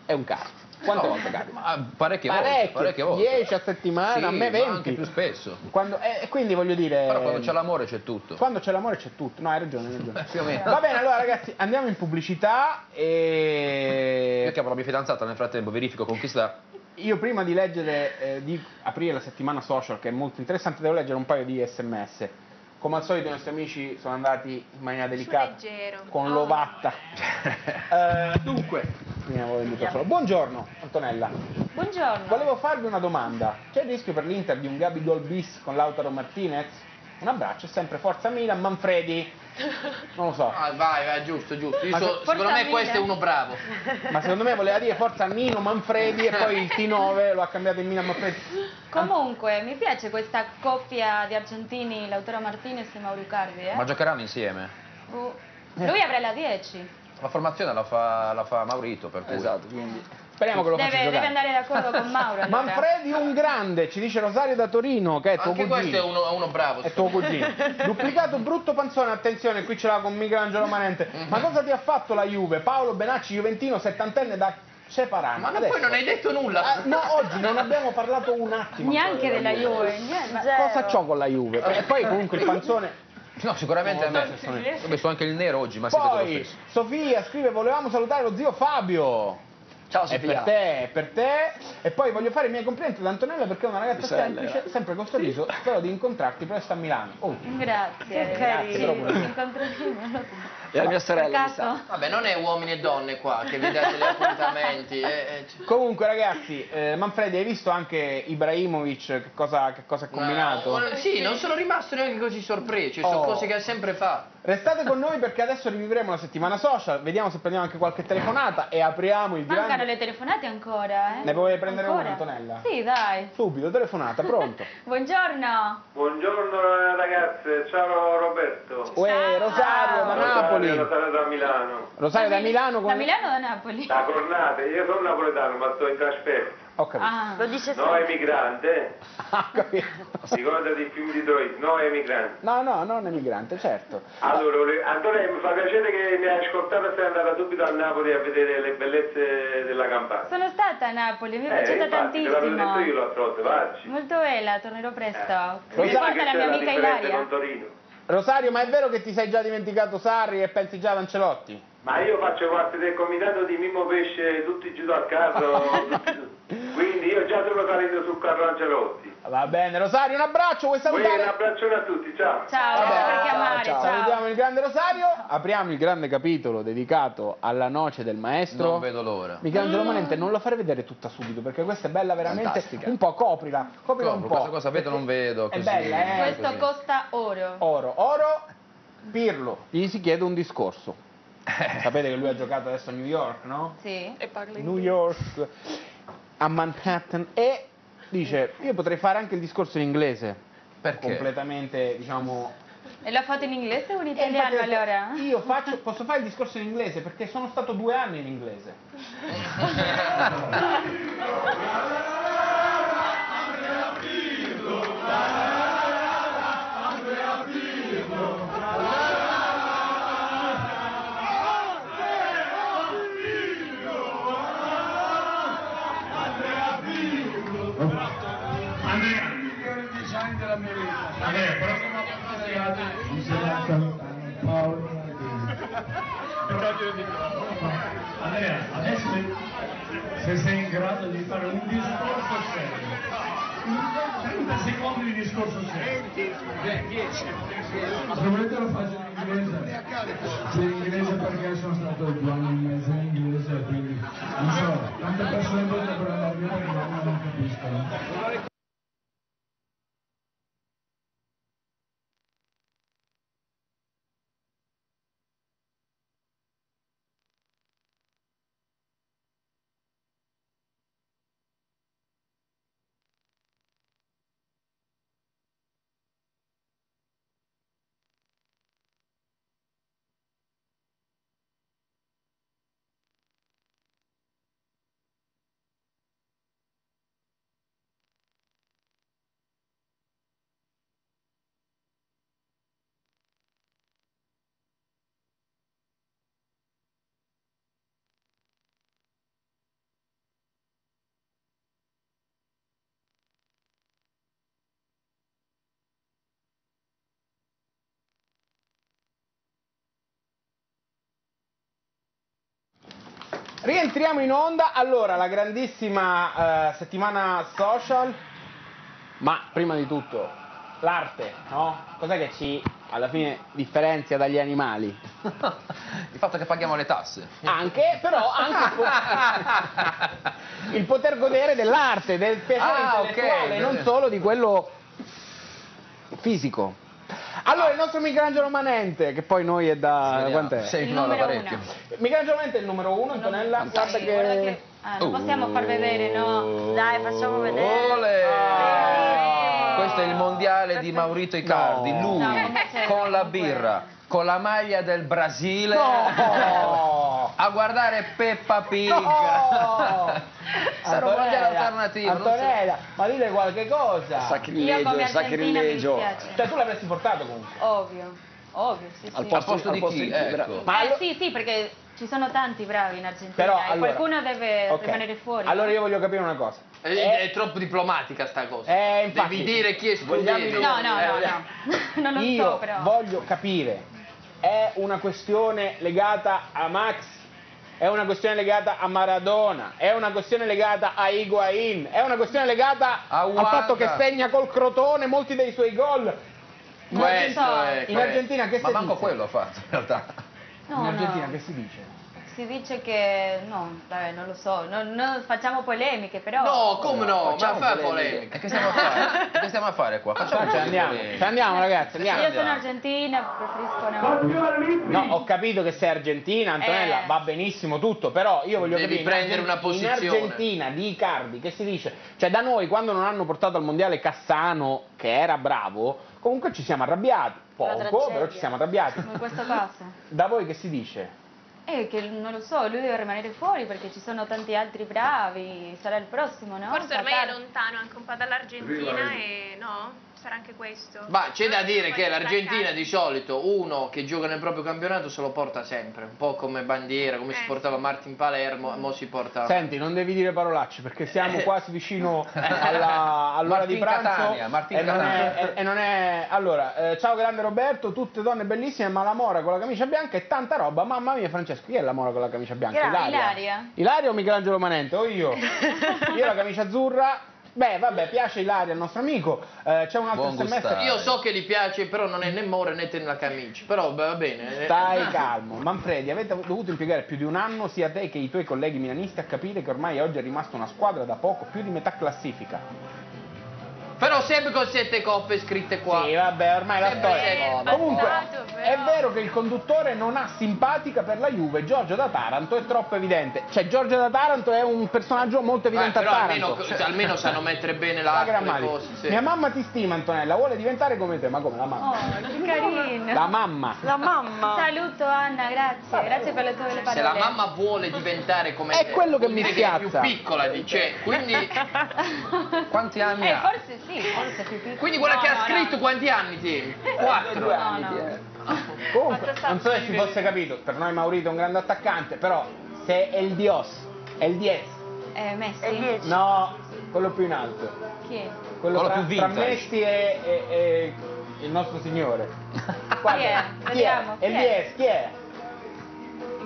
[SPEAKER 4] è un caso. Quante
[SPEAKER 16] No,
[SPEAKER 4] volte capita?
[SPEAKER 16] ma parecchie volte,
[SPEAKER 4] Parecchie,
[SPEAKER 16] parecchie volte.
[SPEAKER 4] 10 a settimana,
[SPEAKER 16] Sì,
[SPEAKER 4] a me
[SPEAKER 16] ma
[SPEAKER 4] 20.
[SPEAKER 16] anche più spesso.
[SPEAKER 4] Quando- eh, e quindi voglio dire...
[SPEAKER 16] Però quando c'è l'amore c'è tutto.
[SPEAKER 4] Quando c'è l'amore c'è tutto. No, hai ragione, hai ragione.
[SPEAKER 16] Più o meno.
[SPEAKER 4] Va bene, allora ragazzi, andiamo in pubblicità
[SPEAKER 16] Io
[SPEAKER 4] e...
[SPEAKER 16] chiamo la mia fidanzata nel frattempo, verifico con chi sta.
[SPEAKER 4] Io prima di leggere, eh, di aprire la settimana social, che è molto interessante, devo leggere un paio di sms. Come al solito i nostri amici sono andati in maniera delicata,
[SPEAKER 11] leggero.
[SPEAKER 4] con
[SPEAKER 11] Oh.
[SPEAKER 4] l'ovatta. Eh, dunque. Buongiorno Antonella,
[SPEAKER 8] Buongiorno.
[SPEAKER 4] volevo farvi una domanda. C'è il rischio per l'Inter di un Gabigol bis con Lautaro Martinez? Un abbraccio, e sempre Forza Milan, Manfredi. Non lo so.
[SPEAKER 10] Ah, vai, vai, giusto, giusto. So-
[SPEAKER 4] se-
[SPEAKER 10] secondo me questo è uno bravo.
[SPEAKER 4] Ma secondo me voleva dire forza Nino Manfredi e poi il T9 lo ha cambiato in Milan Manfredi.
[SPEAKER 8] Comunque, mi piace questa coppia di argentini, Lautaro Martinez e Mauro Icardi. Eh?
[SPEAKER 16] Ma giocheranno insieme.
[SPEAKER 8] Uh, Lui avrà la 10.
[SPEAKER 16] La formazione la fa, la fa Maurito, per cui...
[SPEAKER 12] Esatto, quindi...
[SPEAKER 4] Speriamo che lo faccia
[SPEAKER 8] Deve, deve
[SPEAKER 4] giocare.
[SPEAKER 8] andare d'accordo con Mauro. allora.
[SPEAKER 4] Manfredi un grande, ci dice Rosario da Torino, che è tuo
[SPEAKER 10] Anche questo è
[SPEAKER 4] cugino.
[SPEAKER 10] uno, uno bravo.
[SPEAKER 4] È tuo cugino. Duplicato brutto panzone, attenzione, qui ce l'ha con Michelangelo Manente. Ma cosa ti ha fatto la Juve? Paolo Benacci, Juventino, settantenne da Ceparano.
[SPEAKER 10] Ma
[SPEAKER 4] Adesso-
[SPEAKER 10] poi non hai detto nulla.
[SPEAKER 4] Ah, no, oggi non abbiamo parlato un attimo.
[SPEAKER 8] Neanche della Juve. niente.
[SPEAKER 4] Ma cosa c'ho con la Juve? E poi comunque il panzone...
[SPEAKER 16] No, sicuramente
[SPEAKER 4] No,
[SPEAKER 16] a me. Ho messo anche il nero oggi, ma
[SPEAKER 4] Poi
[SPEAKER 16] stesso.
[SPEAKER 4] Sofia scrive volevamo salutare lo zio Fabio.
[SPEAKER 12] Ciao
[SPEAKER 4] È
[SPEAKER 12] Sofia.
[SPEAKER 4] per te, è per te. E poi voglio fare i miei complimenti ad Antonella perché è una ragazza semplice, sempre con sorriso. Spero di incontrarti presto a Milano. Oh,
[SPEAKER 8] Grazie.
[SPEAKER 4] Che
[SPEAKER 8] Grazie,
[SPEAKER 4] carino.
[SPEAKER 12] E la mia sorella?
[SPEAKER 10] Vabbè, non è uomini e donne qua che vi date gli appuntamenti. eh, eh, c-
[SPEAKER 4] Comunque ragazzi, eh, Manfredi hai visto anche Ibrahimovic che cosa, che cosa ha combinato?
[SPEAKER 10] No, sì, non sono rimasto neanche così sorpreso. Ci sono
[SPEAKER 4] Oh.
[SPEAKER 10] cose che ha sempre fatto.
[SPEAKER 4] Restate con noi perché adesso rivivremo la settimana social, vediamo se prendiamo anche qualche telefonata e apriamo il
[SPEAKER 8] Mancano
[SPEAKER 4] grande...
[SPEAKER 8] le telefonate ancora, eh?
[SPEAKER 4] Ne vuoi prendere
[SPEAKER 8] Ancora?
[SPEAKER 4] una Antonella?
[SPEAKER 8] Sì, dai.
[SPEAKER 4] Subito, telefonata, pronto?
[SPEAKER 8] Buongiorno.
[SPEAKER 19] Buongiorno ragazze, ciao Roberto.
[SPEAKER 4] Uè, Rosario da Napoli.
[SPEAKER 19] Rosario da Milano.
[SPEAKER 4] Rosario da Milano con...
[SPEAKER 8] Da Milano o da Napoli?
[SPEAKER 19] Da Cornate, io sono napoletano ma sto in trasferta.
[SPEAKER 4] Ho capito.
[SPEAKER 8] Ah.
[SPEAKER 9] Lo dice
[SPEAKER 19] No
[SPEAKER 9] sempre.
[SPEAKER 19] emigrante,
[SPEAKER 4] Ho capito.
[SPEAKER 19] ricordati il film di Troy, no emigrante.
[SPEAKER 4] No, no, non emigrante, certo.
[SPEAKER 19] Allora, Antonio mi fa piacere che mi hai ascoltato e sei andata subito a Napoli a vedere le bellezze della campagna.
[SPEAKER 8] Sono stata a Napoli, mi è
[SPEAKER 19] Eh,
[SPEAKER 8] piaciuta
[SPEAKER 19] infatti, te l'avevo detto io
[SPEAKER 8] tantissimo.
[SPEAKER 19] l'altra volta, vacci.
[SPEAKER 8] Molto bella, tornerò presto. Mi
[SPEAKER 4] Rosario,
[SPEAKER 8] porta
[SPEAKER 19] che
[SPEAKER 8] la mia amica Ilaria.
[SPEAKER 4] Rosario, ma è vero che ti sei già dimenticato Sarri e pensi già ad Ancelotti?
[SPEAKER 19] Ma io faccio parte del comitato di Mimmo Pesce, tutti giù dal carro, tutti- quindi io già sono salito sul carro Ancelotti.
[SPEAKER 4] Va bene, Rosario, un abbraccio, vuoi
[SPEAKER 19] Poi un
[SPEAKER 4] salutare?
[SPEAKER 19] abbraccione a tutti, ciao.
[SPEAKER 8] Ciao,
[SPEAKER 4] Vabbè,
[SPEAKER 8] per chiamare,
[SPEAKER 4] ciao.
[SPEAKER 8] ciao.
[SPEAKER 4] Salutiamo il grande Rosario, apriamo il grande capitolo dedicato alla noce del maestro.
[SPEAKER 16] Non vedo l'ora.
[SPEAKER 4] Michelangelo Manente, non la farei vedere tutta subito perché questa è bella veramente.
[SPEAKER 12] Fantastica.
[SPEAKER 4] Un po', coprila, coprila un
[SPEAKER 16] Copro,
[SPEAKER 4] po'.
[SPEAKER 16] questa cosa vedo non vedo.
[SPEAKER 4] È
[SPEAKER 16] Così,
[SPEAKER 4] bella, eh?
[SPEAKER 8] Questo
[SPEAKER 16] così.
[SPEAKER 8] costa oro.
[SPEAKER 4] Oro, oro, Pirlo. Gli si chiede un discorso. Sapete che lui ha giocato adesso a New York, no?
[SPEAKER 8] Sì.
[SPEAKER 13] E parli
[SPEAKER 4] New York, a Manhattan e dice io potrei fare anche il discorso in inglese.
[SPEAKER 16] Perché?
[SPEAKER 4] Completamente, diciamo...
[SPEAKER 8] E l'ha fatto in inglese o in italiano allora?
[SPEAKER 4] Io faccio, posso fare il discorso in inglese perché sono stato due anni in inglese.
[SPEAKER 17] Andrea, il migliore design della mia vita. Andrea, prossima puntata mi sarà salutare Paolo Andrea, adesso se sei in grado di fare un discorso serio. 30 secondi di discorso serio. 10. Se volete lo faccio in inglese. Sì, in inglese perché sono stato due anni e mezzo in inglese, quindi non so, tante persone potrebbero andare via perché non capiscono.
[SPEAKER 4] Rientriamo in onda, allora la grandissima eh, settimana social, ma prima di tutto l'arte, no? Cos'è che ci alla fine differenzia dagli animali?
[SPEAKER 16] Il fatto che paghiamo le tasse.
[SPEAKER 4] Anche, però anche il poter godere dell'arte, del piacere
[SPEAKER 16] Ah,
[SPEAKER 4] intellettuale, non solo di quello fisico. Allora, il nostro Michelangelo Manente, che poi noi è da...
[SPEAKER 16] Vediamo,
[SPEAKER 4] quant'è?
[SPEAKER 16] sei Il ignora numero parecchio.
[SPEAKER 4] Michelangelo Manente è il numero uno, Antonella, guarda
[SPEAKER 8] Sì, guarda
[SPEAKER 4] che...
[SPEAKER 8] che- ah, non possiamo far vedere, no?
[SPEAKER 9] Dai, facciamo vedere.
[SPEAKER 16] Ole! Questo è il mondiale di Maurito Icardi,
[SPEAKER 4] No.
[SPEAKER 16] lui
[SPEAKER 8] No,
[SPEAKER 16] con la birra, con la maglia del Brasile,
[SPEAKER 4] No!
[SPEAKER 16] a guardare Peppa Pig.
[SPEAKER 4] No!
[SPEAKER 16] Un mondiale alternativo. non so-
[SPEAKER 4] Antonella, ma dite qualche cosa.
[SPEAKER 8] Io come
[SPEAKER 12] Sacrilegio, sacrilegio.
[SPEAKER 4] Cioè, tu l'avresti portato comunque.
[SPEAKER 8] Ovvio, ovvio, sì,
[SPEAKER 12] Al
[SPEAKER 8] sì.
[SPEAKER 12] posto,
[SPEAKER 16] posto
[SPEAKER 12] al
[SPEAKER 16] di
[SPEAKER 12] posto
[SPEAKER 16] chi?
[SPEAKER 12] chi?
[SPEAKER 16] Ecco.
[SPEAKER 4] Ma
[SPEAKER 8] eh
[SPEAKER 4] allo-
[SPEAKER 8] sì, sì, perché ci sono tanti bravi in Argentina
[SPEAKER 4] Però,
[SPEAKER 8] e
[SPEAKER 4] allora-
[SPEAKER 8] qualcuno deve
[SPEAKER 4] Ok.
[SPEAKER 8] rimanere fuori.
[SPEAKER 4] Allora io voglio capire una cosa.
[SPEAKER 10] È, è troppo diplomatica sta cosa.
[SPEAKER 4] Eh, infatti.
[SPEAKER 10] Devi dire chi è Scudetto.
[SPEAKER 4] i
[SPEAKER 8] No, no,
[SPEAKER 10] Eh,
[SPEAKER 8] no, no. non lo
[SPEAKER 4] Io
[SPEAKER 8] so però.
[SPEAKER 4] voglio capire, è una questione legata a Max, è una questione legata a Maradona, è una questione legata a Higuain, è una questione legata
[SPEAKER 16] A
[SPEAKER 4] al fatto che segna col crotone molti dei suoi gol. In,
[SPEAKER 10] Questo
[SPEAKER 4] Argentina,
[SPEAKER 10] è,
[SPEAKER 4] in. Argentina che
[SPEAKER 16] Ma
[SPEAKER 4] si
[SPEAKER 16] manco
[SPEAKER 4] dice?
[SPEAKER 16] quello ha fatto in realtà.
[SPEAKER 8] No,
[SPEAKER 4] in Argentina
[SPEAKER 8] no.
[SPEAKER 4] che si dice?
[SPEAKER 8] Si dice che no, vabbè, non lo so, non, non facciamo polemiche, però
[SPEAKER 10] No, come no? Ma
[SPEAKER 12] Facciamo
[SPEAKER 10] fa
[SPEAKER 12] polemiche.
[SPEAKER 10] polemica.
[SPEAKER 16] Che stiamo a fare? che stiamo a fare qua? Facciamo
[SPEAKER 4] Cioè, andiamo, cioè, andiamo ragazzi, andiamo.
[SPEAKER 8] Io sono argentina, preferisco no.
[SPEAKER 4] No, ho capito che sei argentina, Antonella,
[SPEAKER 8] Eh.
[SPEAKER 4] va benissimo tutto, però io voglio
[SPEAKER 10] Devi
[SPEAKER 4] capire
[SPEAKER 10] prendere una posizione.
[SPEAKER 4] In Argentina di Icardi, che si dice? Cioè da noi quando non hanno portato al mondiale Cassano, che era bravo, comunque ci siamo arrabbiati, poco, però ci siamo arrabbiati.
[SPEAKER 8] Come in questo caso.
[SPEAKER 4] Da voi che si dice?
[SPEAKER 8] Eh, che non lo so, lui deve rimanere fuori perché ci sono tanti altri bravi, sarà il prossimo, no?
[SPEAKER 11] Forse ormai è
[SPEAKER 8] Qatar.
[SPEAKER 11] lontano anche un po' dall'Argentina e no? Sarà anche questo.
[SPEAKER 10] Ma c'è da dire che l'Argentina di solito uno che gioca nel proprio campionato se lo porta sempre, un po' come bandiera, come si
[SPEAKER 11] Eh,
[SPEAKER 10] portava Martin Palermo, mo si porta
[SPEAKER 4] Senti, non devi dire parolacce perché
[SPEAKER 10] Eh.
[SPEAKER 4] siamo quasi vicino alla- all'ora di
[SPEAKER 16] Martin
[SPEAKER 4] pranzo
[SPEAKER 16] Catania, Martin
[SPEAKER 4] e, non è, e- e non è- Allora, eh, ciao grande Roberto, tutte donne bellissime, ma la mora con la camicia bianca e tanta roba. Mamma mia Francesco, chi è la mora con la camicia bianca?
[SPEAKER 8] Gra-
[SPEAKER 4] Ilaria.
[SPEAKER 8] Ilaria.
[SPEAKER 4] Ilaria o Michelangelo Manente? O io? io la camicia azzurra. Beh, vabbè, piace Ilaria, il nostro amico. Eh, c'è un altro
[SPEAKER 16] Buon gustare.
[SPEAKER 10] Io so che gli piace, però non è né more né nella camicia. Però va bene. eh.
[SPEAKER 4] Stai calmo. Manfredi, avete dovuto impiegare più di un anno sia te che i tuoi colleghi milanisti a capire che ormai oggi è rimasta una squadra da poco più di metà classifica.
[SPEAKER 10] Però sempre con sette coppe scritte qua.
[SPEAKER 4] Sì, vabbè, ormai la
[SPEAKER 10] Sempre
[SPEAKER 4] storia.
[SPEAKER 10] sette.
[SPEAKER 4] Comunque,
[SPEAKER 11] passato, però.
[SPEAKER 4] è vero che il conduttore non ha simpatica per la Juve, Giorgio da Taranto è troppo evidente. Cioè, Giorgio da Taranto è un personaggio molto evidente
[SPEAKER 10] però
[SPEAKER 4] a Taranto.
[SPEAKER 10] almeno, cioè, almeno sanno mettere bene
[SPEAKER 4] La
[SPEAKER 10] l'arte, le cose. sì.
[SPEAKER 4] Mia mamma ti stima, Antonella, vuole diventare come te, ma come la mamma?
[SPEAKER 8] Oh, che carino.
[SPEAKER 4] La mamma.
[SPEAKER 9] La mamma.
[SPEAKER 8] Saluto Anna, grazie, grazie per le tue belle
[SPEAKER 10] Se
[SPEAKER 8] parole.
[SPEAKER 10] la mamma vuole diventare come
[SPEAKER 4] È
[SPEAKER 10] te,
[SPEAKER 4] quello che mi
[SPEAKER 10] che è più piccola di cioè, quindi,
[SPEAKER 16] Quanti anni
[SPEAKER 8] Eh,
[SPEAKER 16] ha?
[SPEAKER 8] forse sì, forse più piccolo.
[SPEAKER 10] quindi quella
[SPEAKER 8] No,
[SPEAKER 10] che ha scritto
[SPEAKER 8] no.
[SPEAKER 10] quanti anni tieni? Quattro.
[SPEAKER 4] Due
[SPEAKER 8] No,
[SPEAKER 4] anni
[SPEAKER 8] no.
[SPEAKER 4] tiene. Comunque, non so se si fosse capito, per noi Maurito è un grande attaccante, però se è il Dios, è il 10.
[SPEAKER 8] Eh, Messi?
[SPEAKER 9] 10.
[SPEAKER 4] No, quello più in alto.
[SPEAKER 8] Chi è?
[SPEAKER 4] Quello,
[SPEAKER 16] Quello
[SPEAKER 4] tra,
[SPEAKER 16] più
[SPEAKER 4] tra
[SPEAKER 16] vintage.
[SPEAKER 4] Messi e, e- e il nostro Signore. Guarda,
[SPEAKER 8] Chi è? Vediamo,
[SPEAKER 4] È il
[SPEAKER 8] chi è?
[SPEAKER 4] 10, chi è?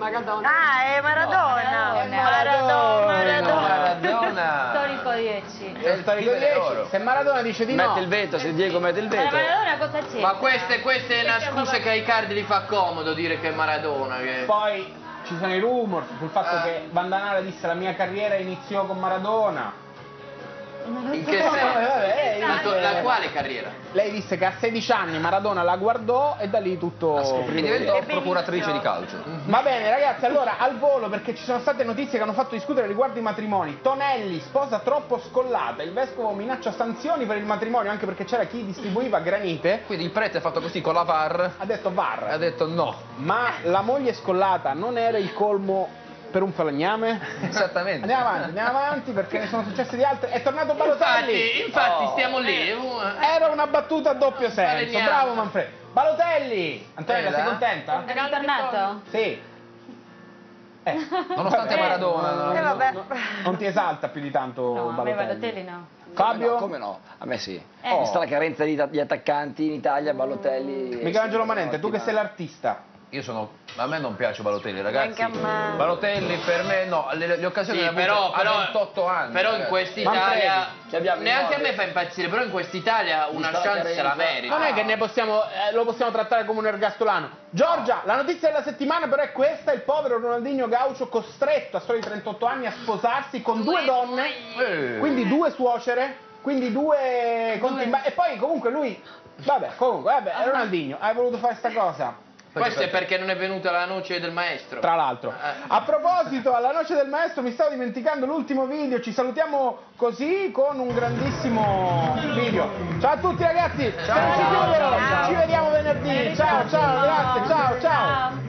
[SPEAKER 13] Maradona.
[SPEAKER 9] Ah, è Maradona.
[SPEAKER 8] No,
[SPEAKER 9] Maradona. Maradona.
[SPEAKER 16] Maradona.
[SPEAKER 8] Storico 10.
[SPEAKER 4] È storico
[SPEAKER 16] Figlio
[SPEAKER 4] 10.
[SPEAKER 16] d'oro.
[SPEAKER 4] Se Maradona dice di no,
[SPEAKER 12] Mette il veto, se Diego mette il
[SPEAKER 8] Ma la
[SPEAKER 12] veto.
[SPEAKER 8] Maradona cosa c'è?
[SPEAKER 10] Ma questa, questa è una scusa che ai cardi gli fa comodo dire che è Maradona. Che...
[SPEAKER 4] poi ci sono i rumors sul fatto
[SPEAKER 10] Ah.
[SPEAKER 4] che Vandanara disse la mia carriera iniziò con Maradona.
[SPEAKER 10] In che senso?
[SPEAKER 4] Vabbè, vabbè,
[SPEAKER 10] La,
[SPEAKER 4] eh,
[SPEAKER 10] tua- la quale carriera?
[SPEAKER 4] Lei disse che a 16 anni Maradona la guardò e da lì tutto...
[SPEAKER 16] E diventò procuratrice di calcio.
[SPEAKER 4] Va bene ragazzi, allora al volo perché ci sono state notizie che hanno fatto discutere riguardo i matrimoni. Tonelli, sposa troppo scollata, il vescovo minaccia sanzioni per il matrimonio anche perché c'era chi distribuiva granite.
[SPEAKER 16] Quindi il prete ha fatto così con la VAR
[SPEAKER 4] Ha detto
[SPEAKER 16] e ha
[SPEAKER 4] VAR,
[SPEAKER 16] detto no.
[SPEAKER 4] ma la moglie scollata non era il colmo per un falegname?
[SPEAKER 16] Esattamente.
[SPEAKER 4] Andiamo avanti, andiamo avanti perché ne sono successe di altre. È tornato Balotelli!
[SPEAKER 10] Infatti, infatti
[SPEAKER 4] Oh.
[SPEAKER 10] stiamo lì. eh.
[SPEAKER 4] Era una battuta a doppio senso,
[SPEAKER 10] Falegname.
[SPEAKER 4] bravo Manfredo. Balotelli! Antonella,
[SPEAKER 16] Eh,
[SPEAKER 4] sei contenta?
[SPEAKER 8] È ritornato?
[SPEAKER 4] Sì. Eh.
[SPEAKER 16] Nonostante
[SPEAKER 4] Vabbè,
[SPEAKER 16] Maradona,
[SPEAKER 4] non-
[SPEAKER 9] Eh, vabbè.
[SPEAKER 4] non- non ti esalta più di tanto
[SPEAKER 8] No, a me
[SPEAKER 4] Balotelli.
[SPEAKER 8] Balotelli no.
[SPEAKER 4] Fabio?
[SPEAKER 12] Come no? A me sì.
[SPEAKER 8] Eh.
[SPEAKER 12] Vista la carenza di, di attaccanti in Italia, Ballotelli...
[SPEAKER 4] Michelangelo Manente, tu che sei l'artista,
[SPEAKER 16] io sono. A me non piace Balotelli, ragazzi.
[SPEAKER 9] Neanche a me.
[SPEAKER 16] Balotelli per me no, le, le occasioni
[SPEAKER 10] Sì,
[SPEAKER 16] le
[SPEAKER 10] però,
[SPEAKER 16] a
[SPEAKER 10] però,
[SPEAKER 16] 28 anni.
[SPEAKER 10] però in quest'Italia neanche a me fa impazzire, però in quest'Italia una chance se la merita.
[SPEAKER 4] Non è che ne possiamo, eh, lo possiamo trattare come un ergastolano. Giorgia, la notizia della settimana però è questa, il povero Ronaldinho Gaucho costretto a soli 38 anni a sposarsi con due donne,
[SPEAKER 16] Eh.
[SPEAKER 4] quindi due suocere, quindi due conti in E poi comunque lui, vabbè, comunque, vabbè, Ronaldinho, hai voluto fare sta cosa?
[SPEAKER 10] Questo è perché non è venuta la noce del maestro.
[SPEAKER 4] Tra l'altro.
[SPEAKER 10] Eh.
[SPEAKER 4] A proposito, alla noce del maestro mi stavo dimenticando l'ultimo video, ci salutiamo così con un grandissimo video. Ciao a tutti ragazzi, ciao, ci, vediamo venerdì, ciao ciao, grazie, ciao ciao.